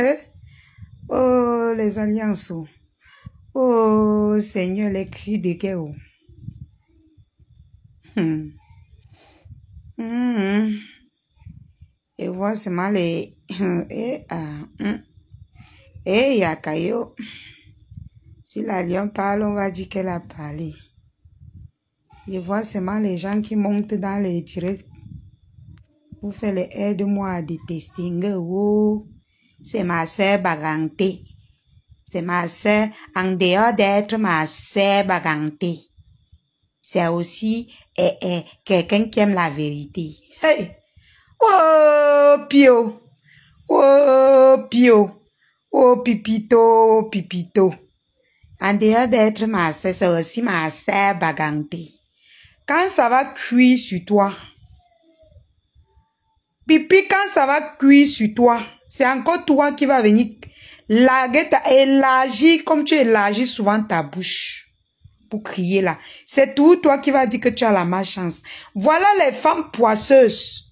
Eh? Oh, les alliances. oh. Seigneur, les cris de guerre. oh. Hmm. Et les... Eh, ah, hmm. Eh, Yakayo. Si la lion parle, on va dire qu'elle a parlé. Je vois seulement les gens qui montent dans les directs. Vous faites les aide-moi à détester. Oh, c'est ma sœur Baganté. C'est ma sœur, en dehors d'être ma sœur Baganté. C'est aussi eh, eh, quelqu'un qui aime la vérité. Hey! Oh, Pio! Oh, Pio! Oh, Pipito, Pipito! En dehors d'être ma sœur, c'est aussi ma sœur Baganté. Quand ça va cuire sur toi, Pipi, quand ça va cuire sur toi, c'est encore toi qui va venir larguer élargir comme tu élargis souvent ta bouche pour crier là. C'est tout toi qui va dire que tu as la malchance. Voilà les femmes poisseuses.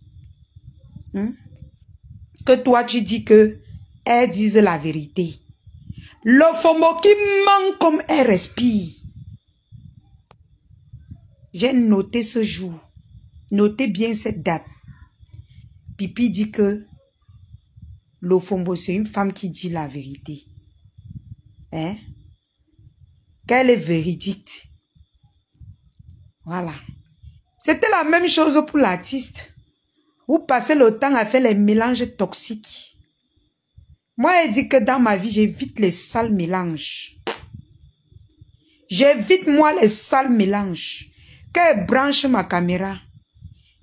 Hein, Que toi tu dis que elles disent la vérité. Le FOMO qui manque comme elle respire. J'ai noté ce jour. Notez bien cette date. Pipi dit que Lofombo, c'est une femme qui dit la vérité. Hein? Qu'elle est véridique. Voilà. C'était la même chose pour l'artiste. Vous passez le temps à faire les mélanges toxiques. Moi, elle dit que dans ma vie, j'évite les sales mélanges. J'évite moi les sales mélanges. Quand elle branche ma caméra,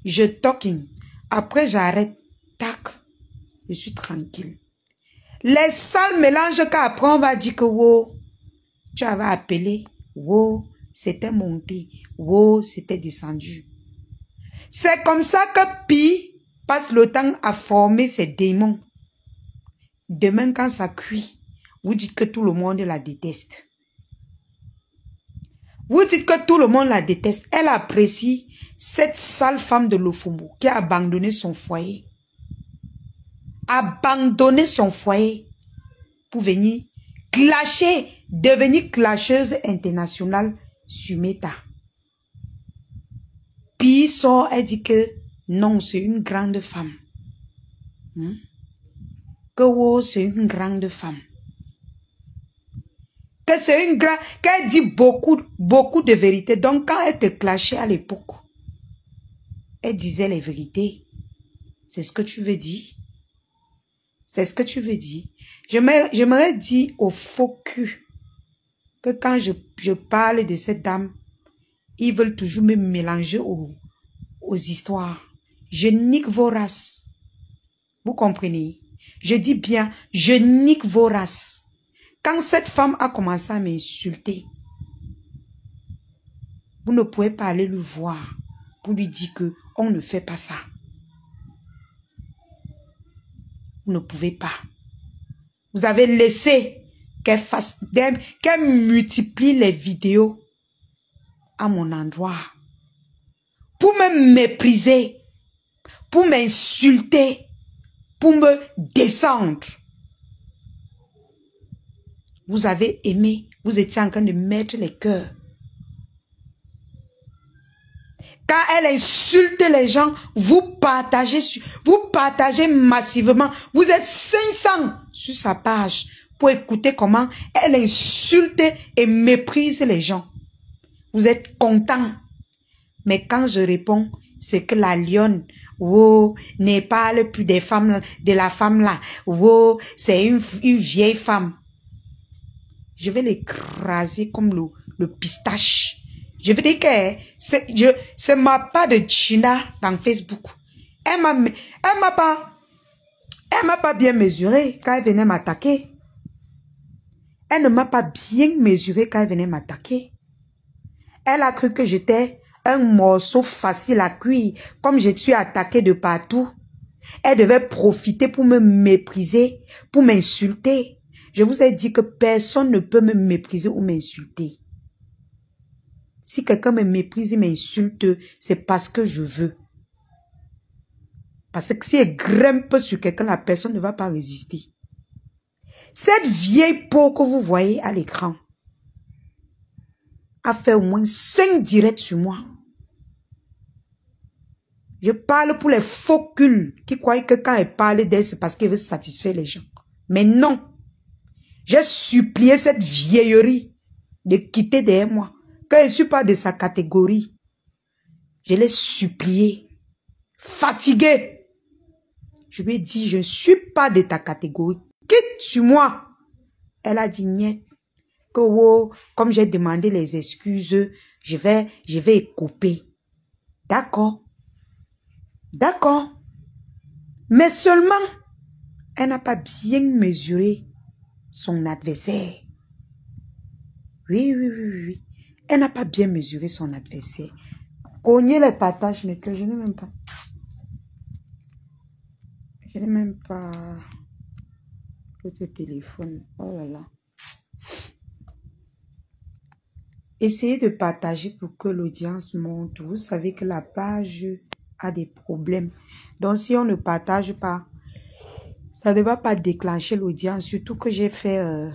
je talking. Après, j'arrête. Tac. Je suis tranquille. Les sales mélanges qu'après, on va dire que, wow, tu avais appelé. Wow, c'était monté. Wow, c'était descendu. C'est comme ça que Pi passe le temps à former ses démons. Demain, quand ça cuit, vous dites que tout le monde la déteste. Vous dites que tout le monde la déteste. Elle apprécie cette sale femme de Lofumbo qui a abandonné son foyer. Abandonné son foyer pour venir clasher, devenir clasheuse internationale sur Meta. Puis sort, elle dit que non, c'est une grande femme. Hmm? Que oh, c'est une grande femme que c'est une grande, qu'elle dit beaucoup, beaucoup de vérités. Donc, quand elle te clashait à l'époque, elle disait les vérités. C'est ce que tu veux dire? C'est ce que tu veux dire? J'aimerais dire au faux cul que quand je, je parle de cette dame, ils veulent toujours me mélanger aux, aux histoires. Je nique vos races. Vous comprenez? Je dis bien, je nique vos races. Quand cette femme a commencé à m'insulter, vous ne pouvez pas aller le voir pour lui dire que on ne fait pas ça. Vous ne pouvez pas. Vous avez laissé qu'elle fasse, qu'elle multiplie les vidéos à mon endroit pour me mépriser, pour m'insulter, pour me descendre. Vous avez aimé, vous étiez en train de mettre les cœurs. Quand elle insulte les gens, vous partagez, vous partagez massivement. Vous êtes 500 sur sa page pour écouter comment elle insulte et méprise les gens. Vous êtes content. Mais quand je réponds, c'est que la lionne, oh, ne parle plus des femmes, de la femme là. Oh, c'est une, une vieille femme. Je vais l'écraser comme le, pistache. Je veux dire que c'est ma part de China dans Facebook. Elle m'a pas m'a pas bien mesuré quand elle venait m'attaquer. Elle ne m'a pas bien mesuré quand elle venait m'attaquer. Elle a cru que j'étais un morceau facile à cuire, comme je suis attaqué de partout. Elle devait profiter pour me mépriser, pour m'insulter. Je vous ai dit que personne ne peut me mépriser ou m'insulter. Si quelqu'un me méprise et m'insulte, c'est parce que je veux. Parce que si elle grimpe sur quelqu'un, la personne ne va pas résister. Cette vieille peau que vous voyez à l'écran a fait au moins cinq directs sur moi. Je parle pour les faux culs qui croient que quand elle parle d'elle, c'est parce qu'elle veut satisfaire les gens. Mais non. J'ai supplié cette vieillerie de quitter derrière moi. Quand je ne suis pas de sa catégorie, je l'ai supplié. Fatigué. Je lui ai dit, je ne suis pas de ta catégorie. Quitte sur moi. Elle a dit, niet. Que comme j'ai demandé les excuses, je vais, je vais couper. D'accord. D'accord. Mais seulement, elle n'a pas bien mesuré son adversaire. Oui, oui, oui, oui. Elle n'a pas bien mesuré son adversaire. Cogner les partages, mais que je n'ai même pas. Je n'ai même pas le téléphone. Oh là là. Essayez de partager pour que l'audience monte. Vous savez que la page a des problèmes. Donc, si on ne partage pas, ça ne va pas déclencher l'audience. Surtout que j'ai fait euh,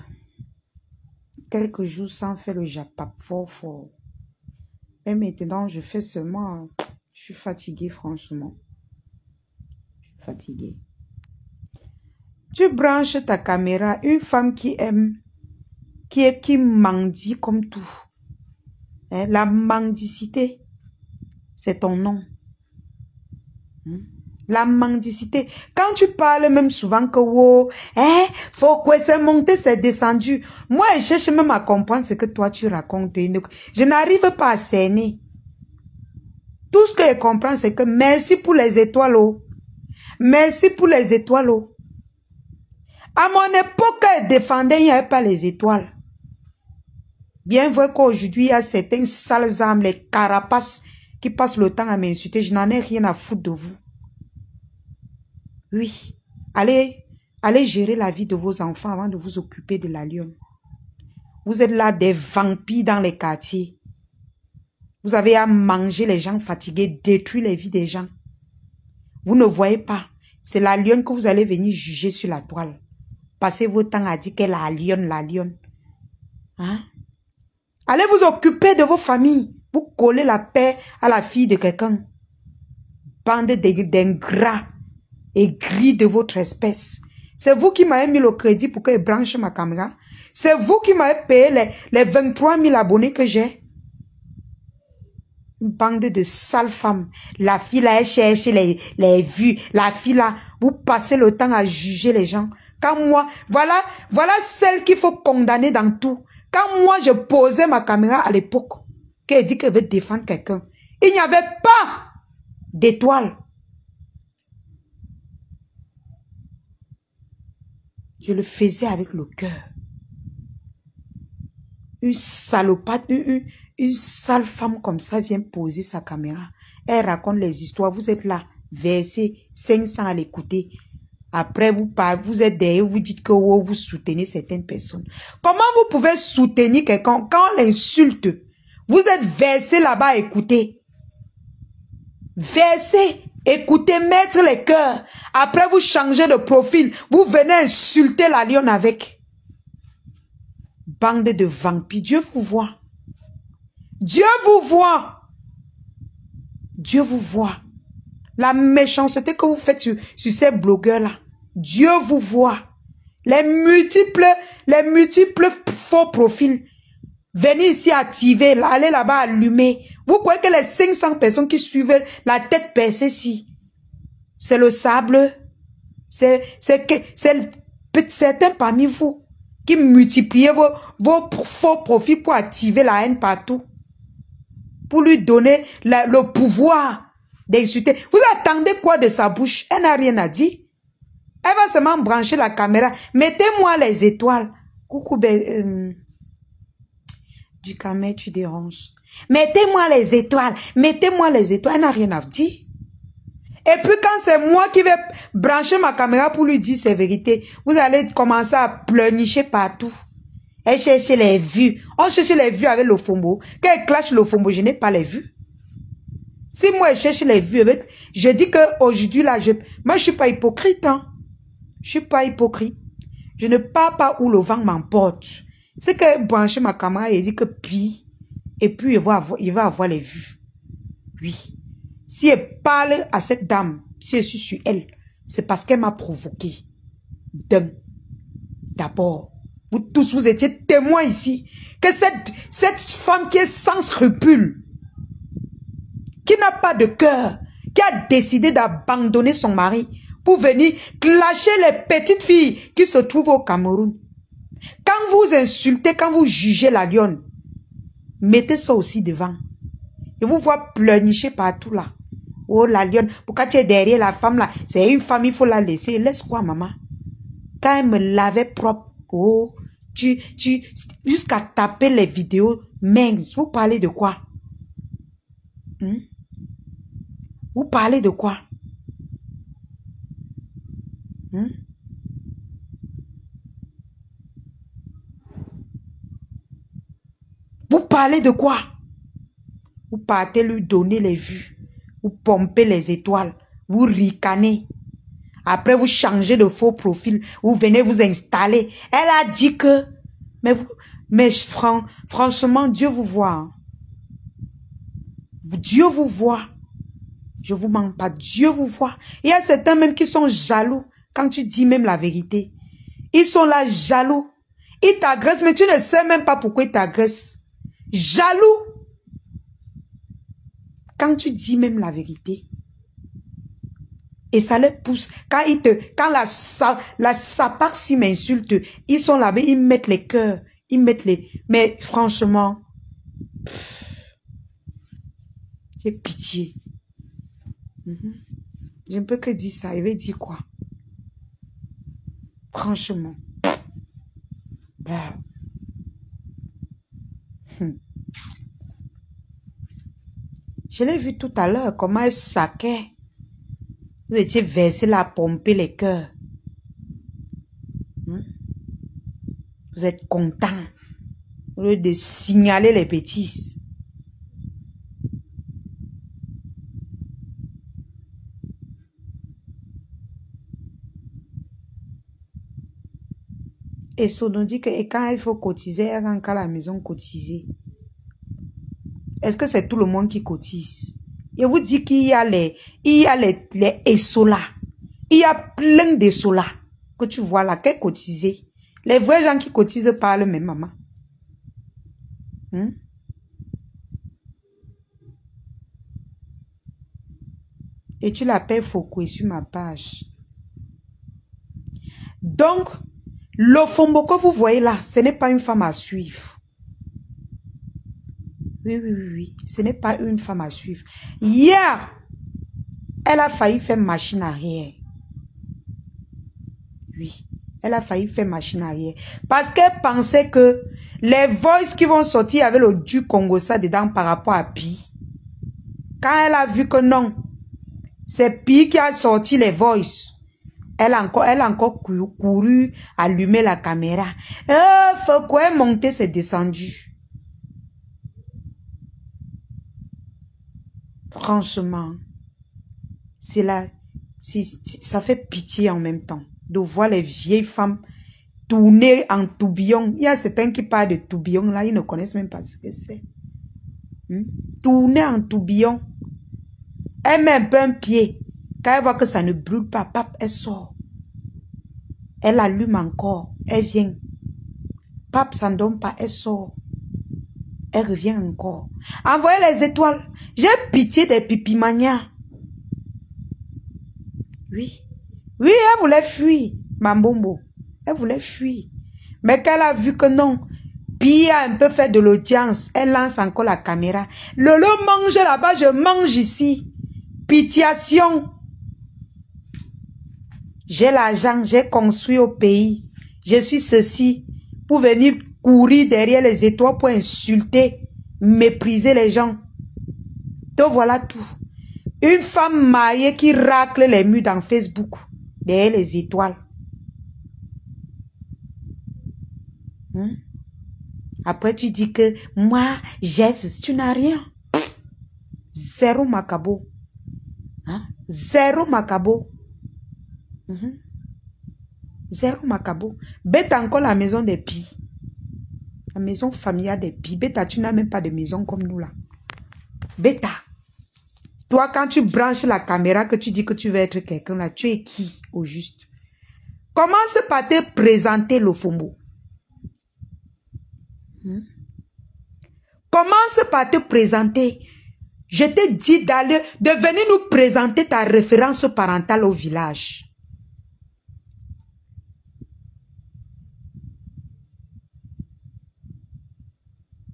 quelques jours sans faire le Japap fort fort. Et maintenant, je fais seulement... Je suis fatiguée, franchement. Je suis fatiguée. Tu branches ta caméra. Une femme qui aime, qui, est, qui mendie comme tout. Hein, la mendicité, c'est ton nom. Hmm? La mendicité. Quand tu parles même souvent que, wow, hein, faut que c'est monté, c'est descendu. Moi, je cherche même à comprendre ce que toi tu racontes. Je n'arrive pas à cerner. Tout ce que je comprends, c'est que merci pour les étoiles. Oh. Merci pour les étoiles. Oh. À mon époque, je défendais, il n'y avait pas les étoiles. Bien vrai qu'aujourd'hui, il y a certains sales âmes, les carapaces, qui passent le temps à m'insulter. Je n'en ai rien à foutre de vous. Oui, allez, allez gérer la vie de vos enfants avant de vous occuper de la lionne. Vous êtes là des vampires dans les quartiers. Vous avez à manger les gens fatigués, détruire les vies des gens. Vous ne voyez pas. C'est la lionne que vous allez venir juger sur la toile. Passez votre temps à dire qu'elle la lionne, la lionne. Hein? Allez vous occuper de vos familles. Vous collez la paix à la fille de quelqu'un. Bande d'ingrats et gris de votre espèce. C'est vous qui m'avez mis le crédit pour que je branche ma caméra. C'est vous qui m'avez payé les, les 23 000 abonnés que j'ai. Une bande de sales femmes. La fille là, elle cherche les, les vues. La fille là, vous passez le temps à juger les gens. Quand moi, voilà, voilà celle qu'il faut condamner dans tout. Quand moi, je posais ma caméra à l'époque, qu'elle dit qu'elle veut défendre quelqu'un, il n'y avait pas d'étoile. Je le faisais avec le cœur. Une salopate, une, une, sale femme comme ça vient poser sa caméra. Elle raconte les histoires. Vous êtes là, versé 500 à l'écouter. Après, vous parlez, vous êtes derrière, vous dites que oh, vous soutenez certaines personnes. Comment vous pouvez soutenir quelqu'un quand on l'insulte? Vous êtes versé là-bas à écouter. Versé. Écoutez, mettre les cœurs. Après, vous changez de profil. Vous venez insulter la lionne avec. Bande de vampires. Dieu vous voit. Dieu vous voit. Dieu vous voit. La méchanceté que vous faites sur, sur ces blogueurs-là. Dieu vous voit. Les multiples, les multiples faux profils. Venez ici activer, allez là-bas allumer. Vous croyez que les 500 personnes qui suivent la tête percée ici, c'est le sable, c'est certains parmi vous qui multipliez vos, vos faux profits pour activer la haine partout. Pour lui donner le pouvoir d'insulter. Vous attendez quoi de sa bouche? Elle n'a rien à dire. Elle va seulement brancher la caméra. Mettez-moi les étoiles. Coucou, ben, euh, du camé, tu déranges. Mettez-moi les étoiles. Mettez-moi les étoiles. Elle n'a rien à dire. Et puis quand c'est moi qui vais brancher ma caméra pour lui dire ses vérités, vous allez commencer à pleurnicher partout. Elle cherche les vues. On cherche les vues avec le fombo. Quand elle clash le fombo, je n'ai pas les vues. Si moi je cherche les vues avec, je dis que aujourd'hui là, je, moi je suis pas hypocrite. Hein. Je suis pas hypocrite. Je ne pars pas où le vent m'emporte. C'est que brancher ma caméra et dit que puis, et puis il va avoir, les vues. Oui. Si elle parle à cette dame, si je suis sur elle, c'est parce qu'elle m'a provoqué. D'un. D'abord, vous tous, vous étiez témoins ici que cette, cette femme qui est sans scrupules, qui n'a pas de cœur, qui a décidé d'abandonner son mari pour venir clasher les petites filles qui se trouvent au Cameroun. Quand vous insultez, quand vous jugez la lionne, mettez ça aussi devant. Et vous voyez pleurnicher partout là. Oh la lionne, pourquoi tu es derrière la femme là? C'est une femme, il faut la laisser. Laisse quoi maman? Quand elle me lavait propre, oh, tu, tu, jusqu'à taper les vidéos minces, vous parlez de quoi? Hmm? Vous parlez de quoi? Hmm? Vous parlez de quoi? Vous partez lui donner les vues. Vous pompez les étoiles. Vous ricanez. Après, vous changez de faux profil. Vous venez vous installer. Elle a dit que... Mais, vous, mais franchement, Dieu vous voit. Hein. Dieu vous voit. Je vous mens pas. Dieu vous voit. Il y a certains même qui sont jaloux quand tu dis même la vérité. Ils sont là jaloux. Ils t'agressent, mais tu ne sais même pas pourquoi ils t'agressent. Jaloux. Quand tu dis même la vérité. Et ça les pousse. Quand, ils te, quand la, la sapaxi m'insulte, ils sont là-bas, ils mettent les cœurs. Ils mettent les... Mais franchement, j'ai pitié. Mhm. Je ne peux que dire ça. Il veut dire quoi? Franchement. Ben. Hmm. Je l'ai vu tout à l'heure, comment elle saquait. Vous étiez versé la pomper les cœurs. Hmm? Vous êtes content. Au lieu de signaler les bêtises. Et nous dit que quand il faut cotiser, elle rentre à la maison cotiser. Est-ce que c'est tout le monde qui cotise? Je vous dis qu'il y a les, il y a les, les là. Il y a plein d'ESSO là. Que tu vois là, qui cotisent. Les vrais gens qui cotisent parlent même, maman. Hmm? Et tu l'appelles Foucault sur ma page. Donc, le fombo que vous voyez là, ce n'est pas une femme à suivre. Oui, oui, oui, oui. Ce n'est pas une femme à suivre. Hier, elle a failli faire machine arrière. Oui, elle a failli faire machine arrière. Parce qu'elle pensait que les voices qui vont sortir avec le du Congo ça dedans par rapport à Pi. Quand elle a vu que non, c'est Pi qui a sorti les voices. Elle a encore, elle encore couru, allumer la caméra. Euh, faut quoi monter, c'est descendu. Franchement, c'est là, ça fait pitié en même temps de voir les vieilles femmes tourner en tourbillon. Il y a certains qui parlent de tourbillon là, ils ne connaissent même pas ce que c'est. Hmm? Tourner en tourbillon. Elle met un peu un pied. Quand elle voit que ça ne brûle pas, pap, elle sort. Elle allume encore. Elle vient. Pap, ça ne donne pas, elle sort. Elle revient encore. Envoyez les étoiles. J'ai pitié des pipimanias. Oui. Oui, elle voulait fuir, Mambombo. Elle voulait fuir. Mais qu'elle a vu que non, Puis a un peu fait de l'audience, elle lance encore la caméra. Lolo mange là-bas, je mange ici. Pitiation. J'ai l'argent, j'ai construit au pays. Je suis ceci pour venir courir derrière les étoiles pour insulter, mépriser les gens. Te voilà tout. Une femme mariée qui racle les murs dans Facebook, derrière les étoiles. Hein? Après, tu dis que moi, j'ai tu n'as rien. Zéro macabo. Hein? Zéro macabo. Mhm. Zéro macabo. Beta encore la maison des pis. La maison familiale des pis. Beta, tu n'as même pas de maison comme nous là. Beta. Toi, quand tu branches la caméra, que tu dis que tu veux être quelqu'un là, tu es qui au juste? Commence par te présenter le fombo? Hmm? Commence par te présenter? Je te dis d'aller, de venir nous présenter ta référence parentale au village.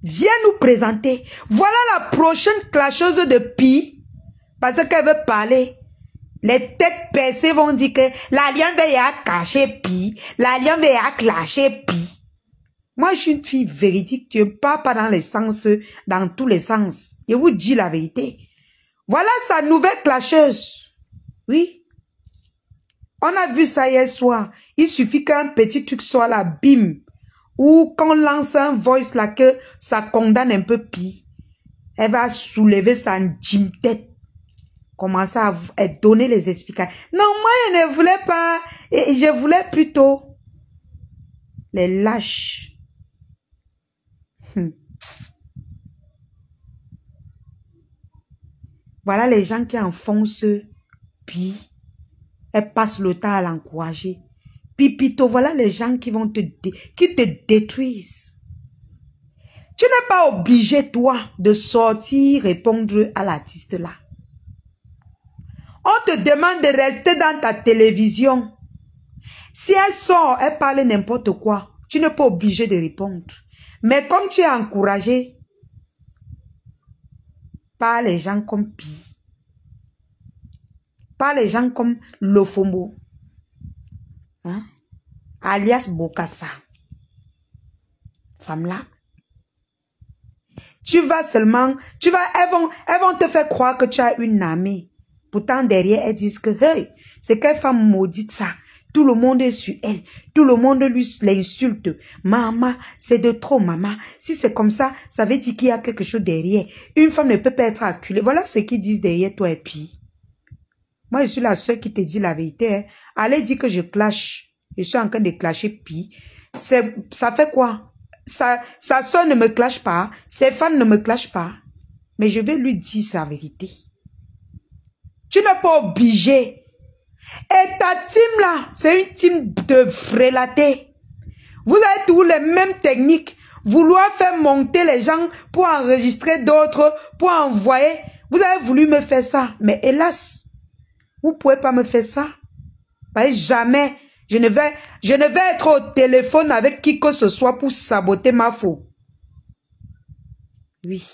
Viens nous présenter. Voilà la prochaine clasheuse de Pi. Parce qu'elle veut parler. Les têtes percées vont dire que l'alliance y cacher Pi. L'alliance y clasher Pi. Moi, je suis une fille véridique. Tu ne pars pas dans les sens, dans tous les sens. Je vous dis la vérité. Voilà sa nouvelle clasheuse. Oui. On a vu ça hier soir. Il suffit qu'un petit truc soit là, bim. Ou quand lance un voice là que ça condamne un peu pire. Elle va soulever sa gym tête. Commencer à, donner les explications. Non, moi, je ne voulais pas. Et je voulais plutôt les lâches. Hmm. Voilà les gens qui enfoncent, puis elles passent le temps à l'encourager. Pipito, voilà les gens qui vont te, qui te détruisent. Tu n'es pas obligé, toi, de sortir répondre à l'artiste là. On te demande de rester dans ta télévision. Si elle sort, elle parle n'importe quoi, tu n'es pas obligé de répondre. Mais comme tu es encouragé par les gens comme Pi, par les gens comme Lofombo, hein, alias Bokassa, femme-là, tu vas seulement, tu vas, elles vont, elles vont te faire croire que tu as une amie. Pourtant, derrière, elles disent que, hey, c'est quelle femme maudite ça. Tout le monde est sur elle. Tout le monde lui l'insulte. Maman, c'est de trop, maman. Si c'est comme ça, ça veut dire qu'il y a quelque chose derrière. Une femme ne peut pas être acculée. Voilà ce qu'ils disent derrière toi et puis. Moi, je suis la seule qui te dit la vérité. Hein. Allez dire que je clash. Je suis en train de clasher puis. Ça fait quoi? Sa, sa soeur ne me clash pas. Ses fans ne me clashent pas. Mais je vais lui dire sa vérité. Tu n'es pas obligé et ta team là, c'est une team de frélatés. Vous avez tous les mêmes techniques. Vouloir faire monter les gens pour enregistrer d'autres, pour envoyer. Vous avez voulu me faire ça. Mais hélas, vous pouvez pas me faire ça. jamais. Je ne, vais, je ne vais être au téléphone avec qui que ce soit pour saboter ma faute. Oui.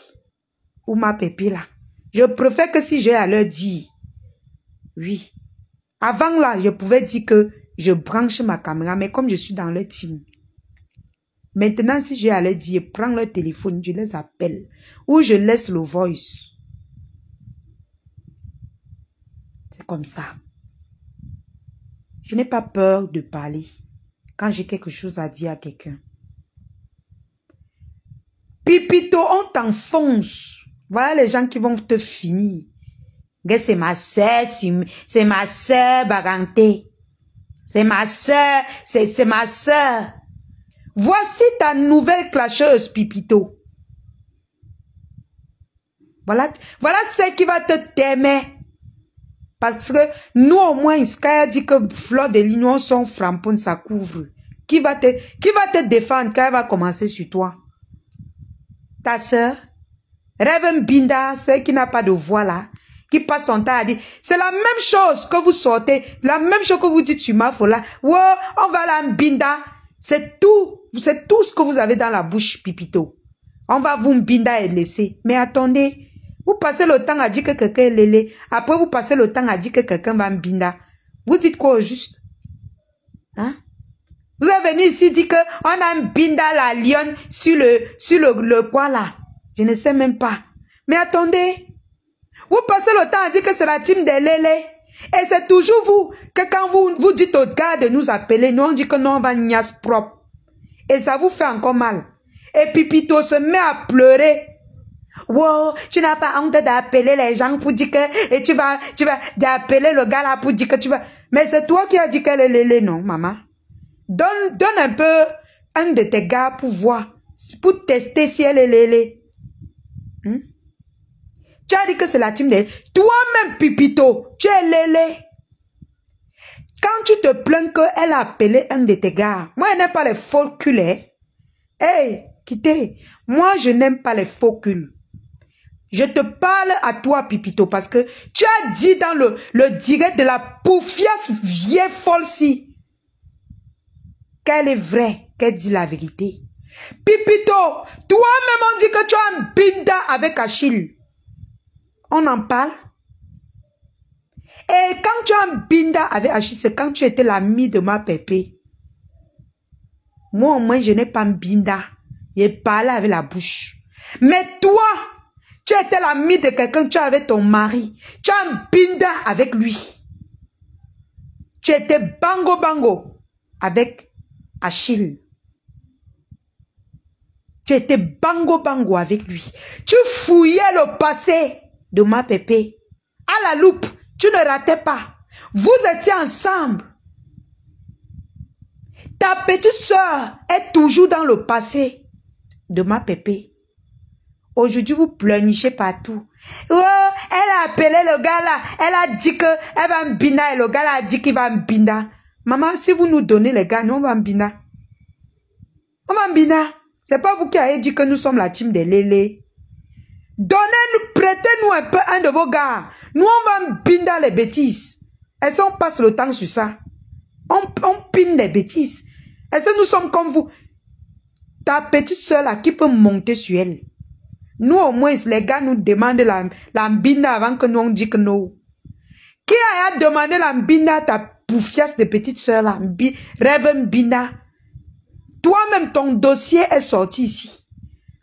Ou ma pépi là. Je préfère que si j'ai à leur dire. Oui. Avant là, je pouvais dire que je branche ma caméra, mais comme je suis dans le team. Maintenant, si j'ai à leur dire, prends leur téléphone, je les appelle. Ou je laisse le voice. C'est comme ça. Je n'ai pas peur de parler quand j'ai quelque chose à dire à quelqu'un. Pipito, on t'enfonce. Voilà les gens qui vont te finir c'est ma sœur, c'est ma sœur. C'est ma sœur, c'est ma sœur. Voici ta nouvelle clasheuse, Pipito. Voilà, voilà ce qui va te t'aimer. Parce que nous, au moins, Sky dit que Fleur de l'Union, son frampon, ça couvre. Qui va te, qui va te défendre quand elle va commencer sur toi? Ta sœur? Rêve Binda, celle qui n'a pas de voix là qui passe son temps à dire, c'est la même chose que vous sortez, la même chose que vous dites sur ma fola. Wow, on va la binda. C'est tout, c'est tout ce que vous avez dans la bouche, pipito. On va vous binda et laisser. Mais attendez, vous passez le temps à dire que quelqu'un est lélé. Après, vous passez le temps à dire que quelqu'un va binda. Vous dites quoi au juste? Hein? Vous avez venu ici dire que on a un binda la lionne sur le, sur le, le quoi là? Je ne sais même pas. Mais attendez, vous passez le temps à dire que c'est la team des lélés. Et c'est toujours vous que quand vous, vous dites au gars de nous appeler, nous on dit que non, on va nias propre. Et ça vous fait encore mal. Et Pipito se met à pleurer. Wow, tu n'as pas honte d'appeler les gens pour dire que, et tu vas, tu vas, d'appeler le gars là pour dire que tu vas, mais c'est toi qui as dit qu'elle est lélé, non, maman? Donne, donne un peu un de tes gars pour voir, pour tester si elle est lélé. Hmm? Tu as dit que c'est la team de... Toi-même, Pipito, tu es lélé. Quand tu te plains qu'elle a appelé un de tes gars, moi, je n'aime pas les faux culés. Hey, quittez. Moi, je n'aime pas les faux culs. Je te parle à toi, Pipito, parce que tu as dit dans le, le direct de la poufiasse vieille folle-ci qu'elle est vraie, qu'elle dit la vérité. Pipito, toi-même on dit que tu as un binda avec Achille. On en parle Et quand tu as un binda avec Achille, c'est quand tu étais l'ami de ma pépé. Moi, au moins, je n'ai pas un binda. J'ai parlé avec la bouche. Mais toi, tu étais l'ami de quelqu'un, tu avais ton mari. Tu as un binda avec lui. Tu étais bango bango avec Achille. Tu étais bango bango avec lui. Tu fouillais le passé de ma pépé. À la loupe, tu ne ratais pas. Vous étiez ensemble. Ta petite soeur est toujours dans le passé de ma pépé. Aujourd'hui, vous pleurnichez partout. Oh, elle a appelé le gars là. Elle a dit que elle va me bina et le gars là a dit qu'il va me bina. Maman, si vous nous donnez les gars, nous on va me bina. On va me bina. C'est pas vous qui avez dit que nous sommes la team des lélés. Donnez-nous, prêtez-nous un peu un de vos gars. Nous, on va binda les bêtises. Est-ce qu'on passe le temps sur ça? On, on pine les bêtises. Est-ce que nous sommes comme vous? Ta petite soeur là, qui peut monter sur elle? Nous, au moins, les gars nous demandent la, la binda avant que nous on dit que non. Qui a demandé la binda à ta pouffiasse de petite soeur là? Rêve binda. Toi-même, ton dossier est sorti ici.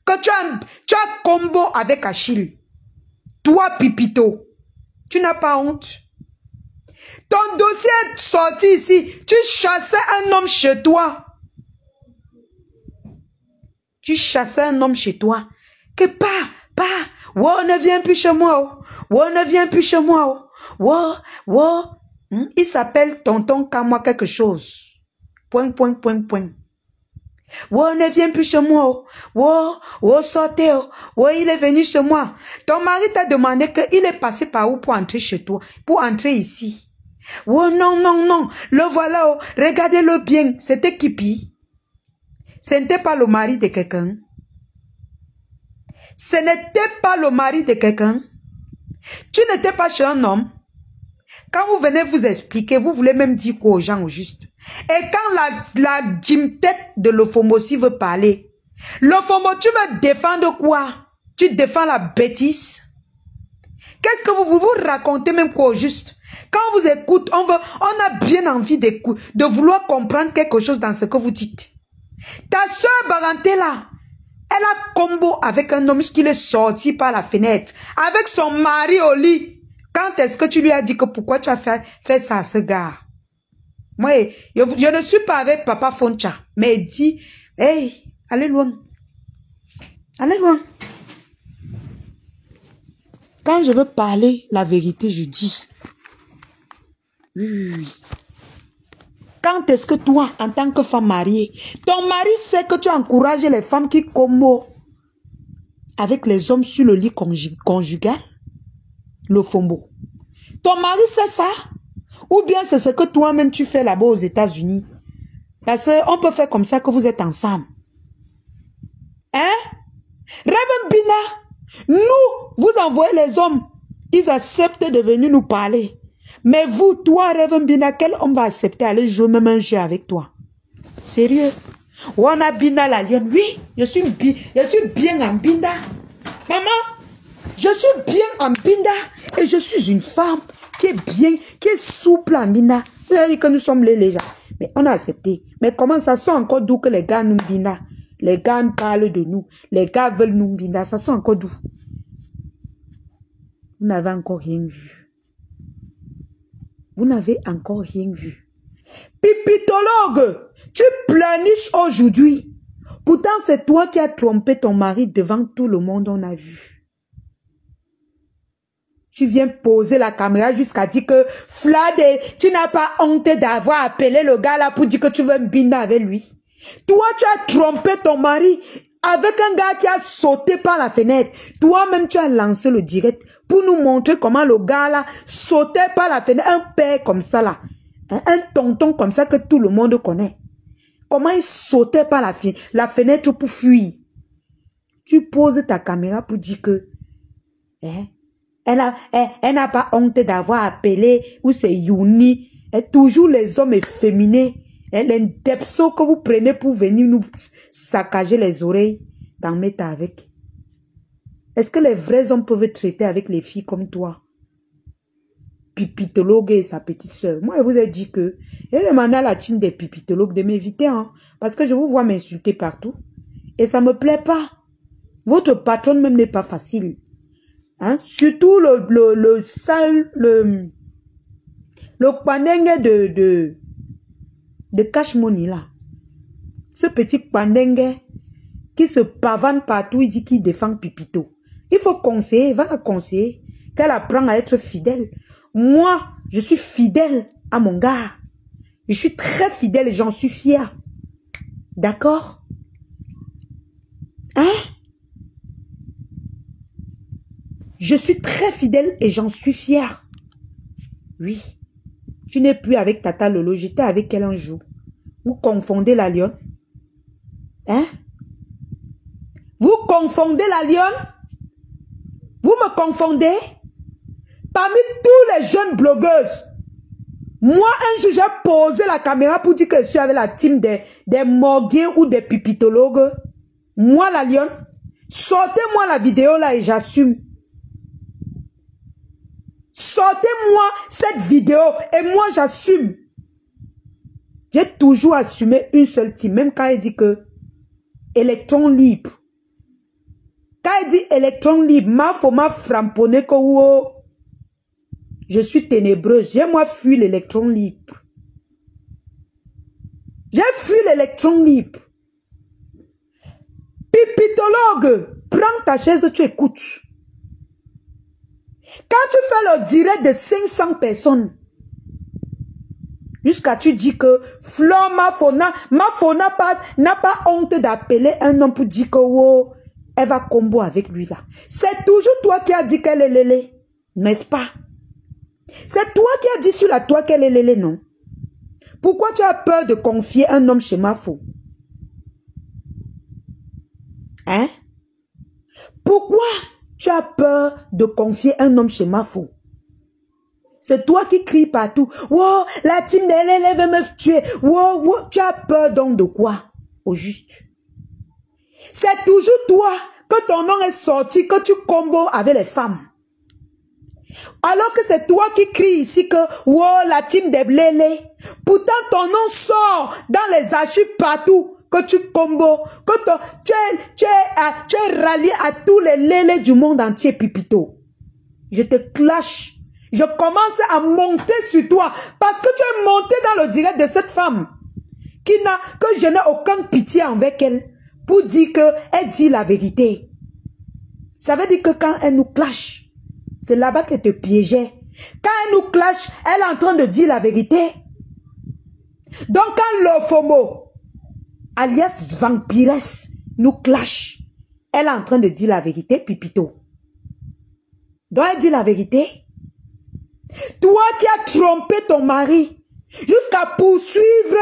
Que tu as, tu as combo avec Achille. Toi, Pipito, tu n'as pas honte. Ton dossier est sorti ici. Tu chassais un homme chez toi. Tu chassais un homme chez toi. Que pas, pas. Oh, ne viens plus chez moi. Oh, ne viens plus chez moi. Oh, oh. Il s'appelle tonton Kamwa quelque chose. Point, point, point, point. Oh, ne viens plus chez moi. Oh, oh, sortez. Oh, il est venu chez moi. Ton mari t'a demandé qu'il est passé par où pour entrer chez toi, pour entrer ici. Oh, non, non, non. Le voilà. Oh. Regardez-le bien. C'était Kipi. Ce n'était pas le mari de quelqu'un. Ce n'était pas le mari de quelqu'un. Tu n'étais pas chez un homme. Quand vous venez vous expliquer, vous voulez même dire quoi aux gens au juste. Et quand la, la tête de veut parler, l'ophomo, tu veux défendre quoi? Tu défends la bêtise Qu'est-ce que vous, vous racontez même quoi au juste Quand on vous écoute, on, veut, on a bien envie de, vouloir comprendre quelque chose dans ce que vous dites. Ta soeur Baranté là, elle a combo avec un homme qui est sorti par la fenêtre, avec son mari au lit. Quand est-ce que tu lui as dit que pourquoi tu as fait, ça à ce gars? Moi, je, ne suis pas avec papa Foncha, mais il dit, hey, allez loin. Allez loin. Quand je veux parler la vérité, je dis. Oui, Quand est-ce que toi, en tant que femme mariée, ton mari sait que tu encourages les femmes qui combo avec les hommes sur le lit conjugal? Le fombo. Ton mari sait ça? Ou bien c'est ce que toi-même tu fais là-bas aux États-Unis? Parce qu'on peut faire comme ça que vous êtes ensemble. Hein? Reverend Bina, nous, vous envoyez les hommes. Ils acceptent de venir nous parler. Mais vous, toi, Reverend Bina, quel homme va accepter aller jouer même un jeu avec toi? Sérieux? On a Bina la lionne. Oui, je suis, je suis bien en Bina. Maman, je suis bien en Binda et je suis une femme qui est bien, qui est souple en Binda. Vous avez dit que nous sommes les, gens. Mais on a accepté. Mais comment ça sent encore doux que les gars nous Binda? Les gars parlent de nous. Les gars veulent nous Binda. Ça sent encore doux. Vous n'avez encore rien vu. Vous n'avez encore rien vu. Pipitologue, tu planiches aujourd'hui. Pourtant, c'est toi qui as trompé ton mari devant tout le monde, on a vu. Tu viens poser la caméra jusqu'à dire que Flade, tu n'as pas honte d'avoir appelé le gars là pour dire que tu veux me binder avec lui. Toi, tu as trompé ton mari avec un gars qui a sauté par la fenêtre. Toi-même, tu as lancé le direct pour nous montrer comment le gars là sautait par la fenêtre. Un père comme ça là. Un, tonton comme ça que tout le monde connaît. Comment il sautait par la, fenêtre pour fuir. Tu poses ta caméra pour dire que hein, elle n'a pas honte d'avoir appelé ou c'est Yuni. Et toujours les hommes efféminés les que vous prenez pour venir nous saccager les oreilles, t'en mettre avec. Est-ce que les vrais hommes peuvent traiter avec les filles comme toi? Pipitologue et sa petite soeur. Moi, je vous ai dit que, j'ai demandé à la team des pipitologues de m'éviter, hein, parce que je vous vois m'insulter partout. Et ça me plaît pas. Votre patron même n'est pas facile. Hein? Surtout le, le, le sale, le, le de, de, de cash. Ce petit pandengue qui se pavane partout, il dit qu'il défend Pipito. Il faut conseiller, va conseiller, qu'elle apprend à être fidèle. Moi, je suis fidèle à mon gars. Je suis très fidèle et j'en suis fier. D'accord? Hein? Je suis très fidèle et j'en suis fier. Oui. Tu n'es plus avec Tata Lolo, j'étais avec elle un jour. Vous confondez la lionne. Hein? Vous confondez la lionne? Vous me confondez? Parmi tous les jeunes blogueuses, moi, un jour, j'ai posé la caméra pour dire que je suis avec la team des, des ou des pipitologues. Moi, la lionne, sortez-moi la vidéo là et j'assume. Sortez-moi cette vidéo et moi j'assume. J'ai toujours assumé une seule team, même quand il dit que électron libre. Quand il dit électron libre, ma faut ma framponner que je suis ténébreuse. J'ai moi fui l'électron libre. J'ai fui l'électron libre. Pipitologue, prends ta chaise, tu écoutes. Quand tu fais le direct de 500 personnes, jusqu'à tu dis que Flo Mafona, Mafona n'a pas honte d'appeler un homme pour dire que oh, elle va combo avec lui là. C'est toujours toi qui as dit qu'elle est lélé, n'est-ce pas? C'est toi qui as dit sur la toi qu'elle est lélé, non? Pourquoi tu as peur de confier un homme chez Mafo? Hein? Pourquoi? Tu as peur de confier un homme chez Mafo. C'est toi qui cries partout. Wow, la team d'elle veut me tuer. Wow, wow. Tu as peur donc de quoi? Au juste. C'est toujours toi que ton nom est sorti, que tu combos avec les femmes. Alors que c'est toi qui cries ici que, wow, la team des blélés. Pourtant, ton nom sort dans les archives partout que tu combo, que tu, es, tu, es, tu es rallié à tous les lélés du monde entier, Pipito. Je te clash. Je commence à monter sur toi parce que tu es monté dans le direct de cette femme qui n'a que je n'ai aucune pitié avec elle pour dire que elle dit la vérité. Ça veut dire que quand elle nous clash, c'est là-bas qu'elle te piégeait. Quand elle nous clash, elle est en train de dire la vérité. Donc quand l'OFOMO, alias Vampires, nous clash. Elle est en train de dire la vérité, Pipito. Doit elle dire la vérité? Toi qui as trompé ton mari, jusqu'à poursuivre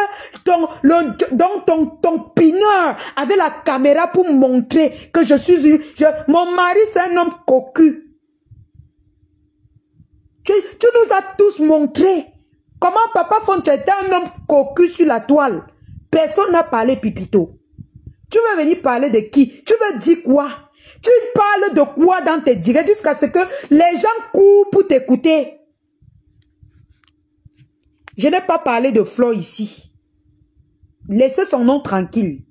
ton, le, donc ton, ton pineur avec la caméra pour montrer que je suis une, je, mon mari c'est un homme cocu. Tu, tu nous as tous montré comment papa Fonte était un homme cocu sur la toile. Personne n'a parlé Pipito. Tu veux venir parler de qui? Tu veux dire quoi? Tu parles de quoi dans tes directs jusqu'à ce que les gens courent pour t'écouter? Je n'ai pas parlé de Flo ici. Laissez son nom tranquille.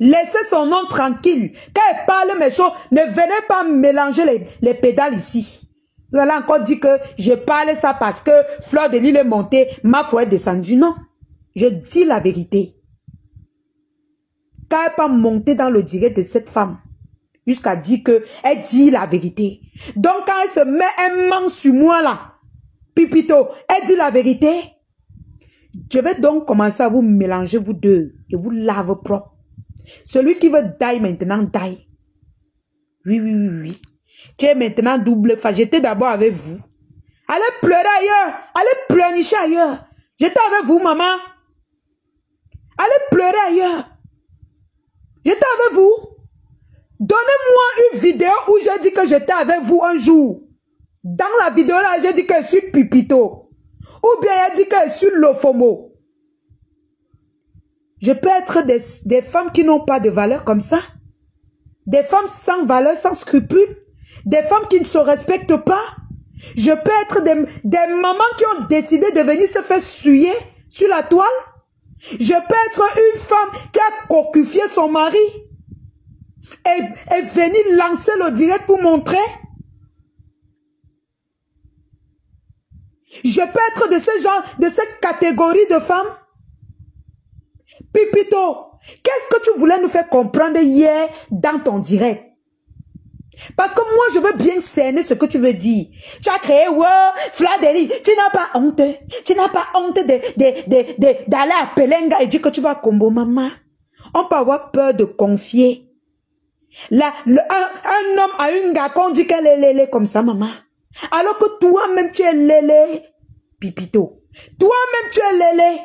Laissez son nom tranquille. Quand elle parle mes choses, ne venez pas mélanger les, les pédales ici. Vous allez encore dire que je parle ça parce que Fleur de l'île est montée, ma foi est descendue. Non. Je dis la vérité. Quand elle pas monter dans le direct de cette femme, jusqu'à dire que elle dit la vérité. Donc quand elle se met un ment sur moi là, Pipito, elle dit la vérité. Je vais donc commencer à vous mélanger vous deux. Je vous lave propre. Celui qui veut die maintenant, die. Oui, oui, oui, oui. Tu es maintenant double face. J'étais d'abord avec vous. Allez pleurer ailleurs. Allez pleurnicher ailleurs. J'étais avec vous, maman. Ailleurs. J'étais avec vous. Donnez-moi une vidéo où j'ai dit que j'étais avec vous un jour. Dans la vidéo là, j'ai dit que je suis Pipito. Ou bien j'ai dit que je suis Lofomo. Je peux être des, des femmes qui n'ont pas de valeur comme ça? Des femmes sans valeur, sans scrupules. Des femmes qui ne se respectent pas? Je peux être des, des mamans qui ont décidé de venir se faire suyer sur la toile? Je peux être une femme qui a cocufié son mari et, et venir lancer le direct pour montrer. Je peux être de ce genre, de cette catégorie de femmes. Pipito, qu'est-ce que tu voulais nous faire comprendre hier dans ton direct? Parce que moi, je veux bien cerner ce que tu veux dire. Tu as créé, wow, Fladeli, tu n'as pas honte. Tu n'as pas honte d'aller de, de, de, à Pelenga et dire que tu vas à Combo, maman. On peut avoir peur de confier. Là, un, homme a une gars qu'on dit qu'elle est lélé comme ça, maman. Alors que toi-même, tu es lélé, pipito. Toi-même, tu es lélé.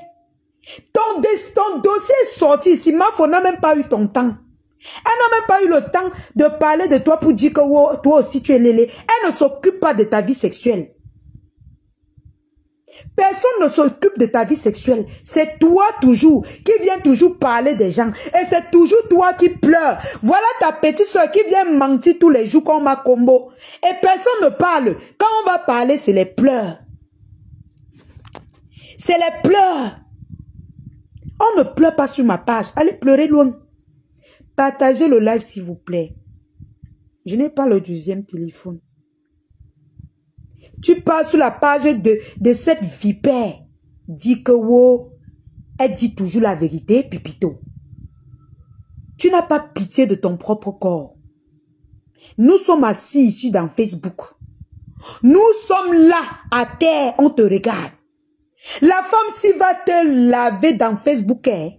Ton, ton dossier est sorti ici. Ma n'a même pas eu ton temps. Elle n'a même pas eu le temps de parler de toi pour dire que toi aussi tu es lélé. Elle ne s'occupe pas de ta vie sexuelle. Personne ne s'occupe de ta vie sexuelle. C'est toi toujours qui viens toujours parler des gens. Et c'est toujours toi qui pleures. Voilà ta petite soeur qui vient mentir tous les jours comme ma combo. Et personne ne parle. Quand on va parler, c'est les pleurs. C'est les pleurs. On ne pleure pas sur ma page. Allez pleurer loin. Partagez le live s'il vous plaît. Je n'ai pas le deuxième téléphone. Tu pars sur la page de, de cette vipère. Dis que wow, elle dit toujours la vérité, Pipito. Tu n'as pas pitié de ton propre corps. Nous sommes assis ici dans Facebook. Nous sommes là, à terre, on te regarde. La femme, s'il va te laver dans Facebook, hein,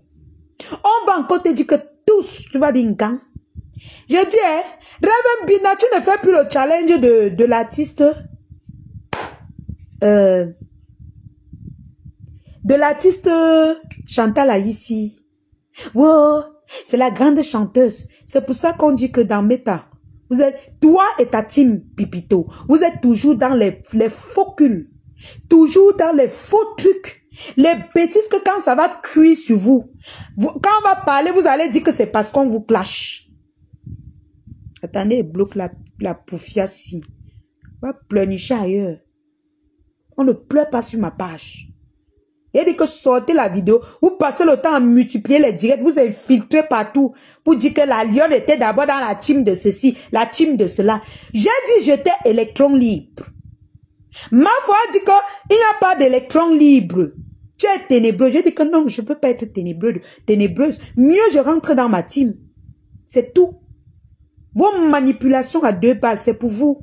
on va encore te dire que tu vas dire quand? Je dis, hein, Raven Bina, tu ne fais plus le challenge de, de l'artiste. Euh, de l'artiste Chantal ici. Wow, c'est la grande chanteuse. C'est pour ça qu'on dit que dans Meta, vous êtes, toi et ta team Pipito, vous êtes toujours dans les, les faux culs, toujours dans les faux trucs. Les bêtises que quand ça va cuire sur vous, quand on va parler, vous allez dire que c'est parce qu'on vous clash. Attendez, bloque la, la poufiasse. On va pleurnicher ailleurs. On ne pleure pas sur ma page. Il dit que sortez la vidéo, vous passez le temps à multiplier les directs, vous infiltrez partout pour dire que la lionne était d'abord dans la team de ceci, la team de cela. J'ai dit j'étais électron libre. Ma foi dit qu'il n'y a pas d'électron libre. Tu es ténébreux. J'ai dit que non, je ne peux pas être ténébreux, ténébreuse. Mieux, je rentre dans ma team. C'est tout. Vos manipulations à deux pas, c'est pour vous.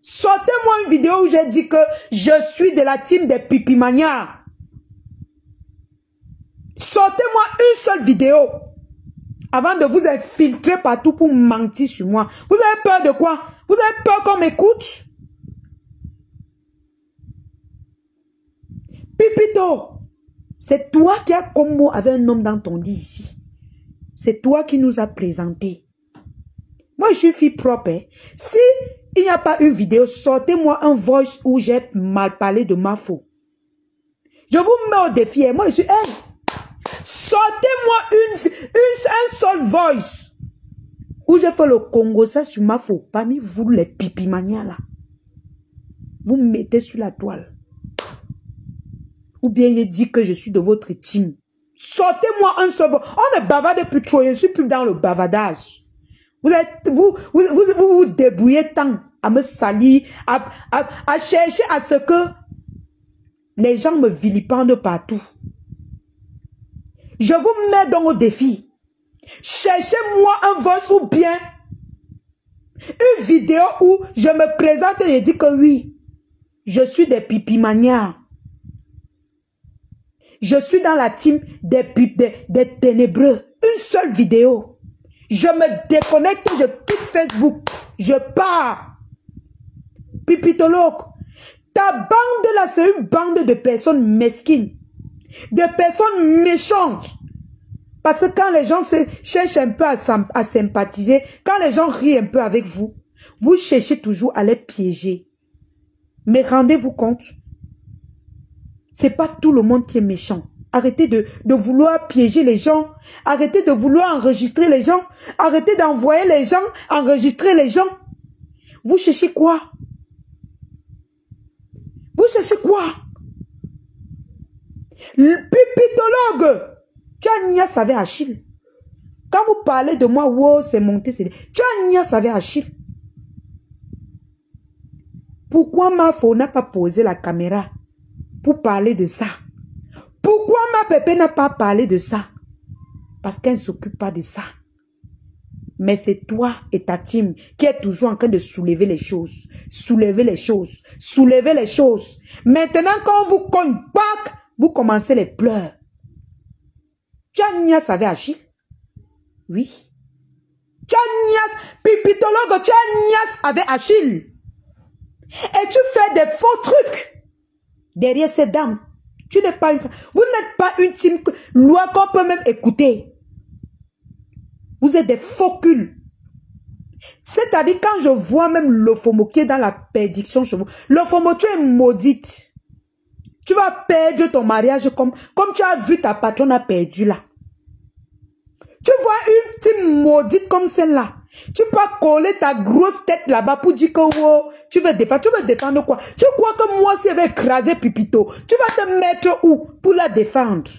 Sortez-moi une vidéo où j'ai dit que je suis de la team des pipimanias. Sortez-moi une seule vidéo avant de vous infiltrer partout pour mentir sur moi. Vous avez peur de quoi? Vous avez peur qu'on m'écoute? Pipito, c'est toi qui as combo avec un homme dans ton lit ici. C'est toi qui nous as présenté. Moi, je suis fille propre. Hein. Si il n'y a pas une vidéo, sortez-moi un voice où j'ai mal parlé de ma faute. Je vous mets au défi. Hein. Moi, je suis... sortez-moi une, une, un seul voice où j'ai fait le Congo, ça sur ma faute. Parmi vous, les pipimanias là. Vous mettez sur la toile ou bien il dit que je suis de votre team. Sortez-moi un seul. On ne bavarde plus trop. Je ne suis plus dans le bavardage. Vous êtes, vous, vous, vous, vous, débrouillez tant à me salir, à, à, chercher à ce que les gens me vilipendent partout. Je vous mets dans au défi. Cherchez-moi un voice ou bien Une vidéo où je me présente et je dis que oui, je suis des pipimanias. Je suis dans la team des, des, des ténébreux. Une seule vidéo. Je me déconnecte, je quitte Facebook. Je pars. Pipitologue. Ta bande là, c'est une bande de personnes mesquines. De personnes méchantes. Parce que quand les gens cherchent un peu à sympathiser, quand les gens rient un peu avec vous, vous cherchez toujours à les piéger. Mais rendez-vous compte, c'est pas tout le monde qui est méchant. Arrêtez de, de vouloir piéger les gens. Arrêtez de vouloir enregistrer les gens. Arrêtez d'envoyer les gens, enregistrer les gens. Vous cherchez quoi? Vous cherchez quoi? Le pipitologue. Nias avec Achille. Quand vous parlez de moi, wow, c'est monté, c'est... Nias avec Achille. Pourquoi ma faux n'a pas posé la caméra? Pour parler de ça Pourquoi ma pépé n'a pas parlé de ça? Parce qu'elle ne s'occupe pas de ça. Mais c'est toi et ta team qui est toujours en train de soulever les choses. Soulever les choses. Soulever les choses. Maintenant, quand vous cogne, vous commencez les pleurs. Tu as nias avec Achille Oui. Tu as nias, pipitologue, tu as nias avec Achille. Et tu fais des faux trucs derrière ces dames. Tu n'es pas une Vous n'êtes pas une team loi qu'on peut même écouter. Vous êtes des faux culs. C'est-à-dire quand je vois même l'ophomo qui est dans la perdition chez vous. L'ophomo, tu es maudite. Tu vas perdre ton mariage comme, comme tu as vu ta patronne a perdu là. Tu vois une team maudite comme celle-là. Tu peux coller ta grosse tête là-bas pour dire que oh, tu veux défendre. Tu veux défendre quoi? Tu crois que moi, si je vais écraser Pipito, tu vas te mettre où pour la défendre?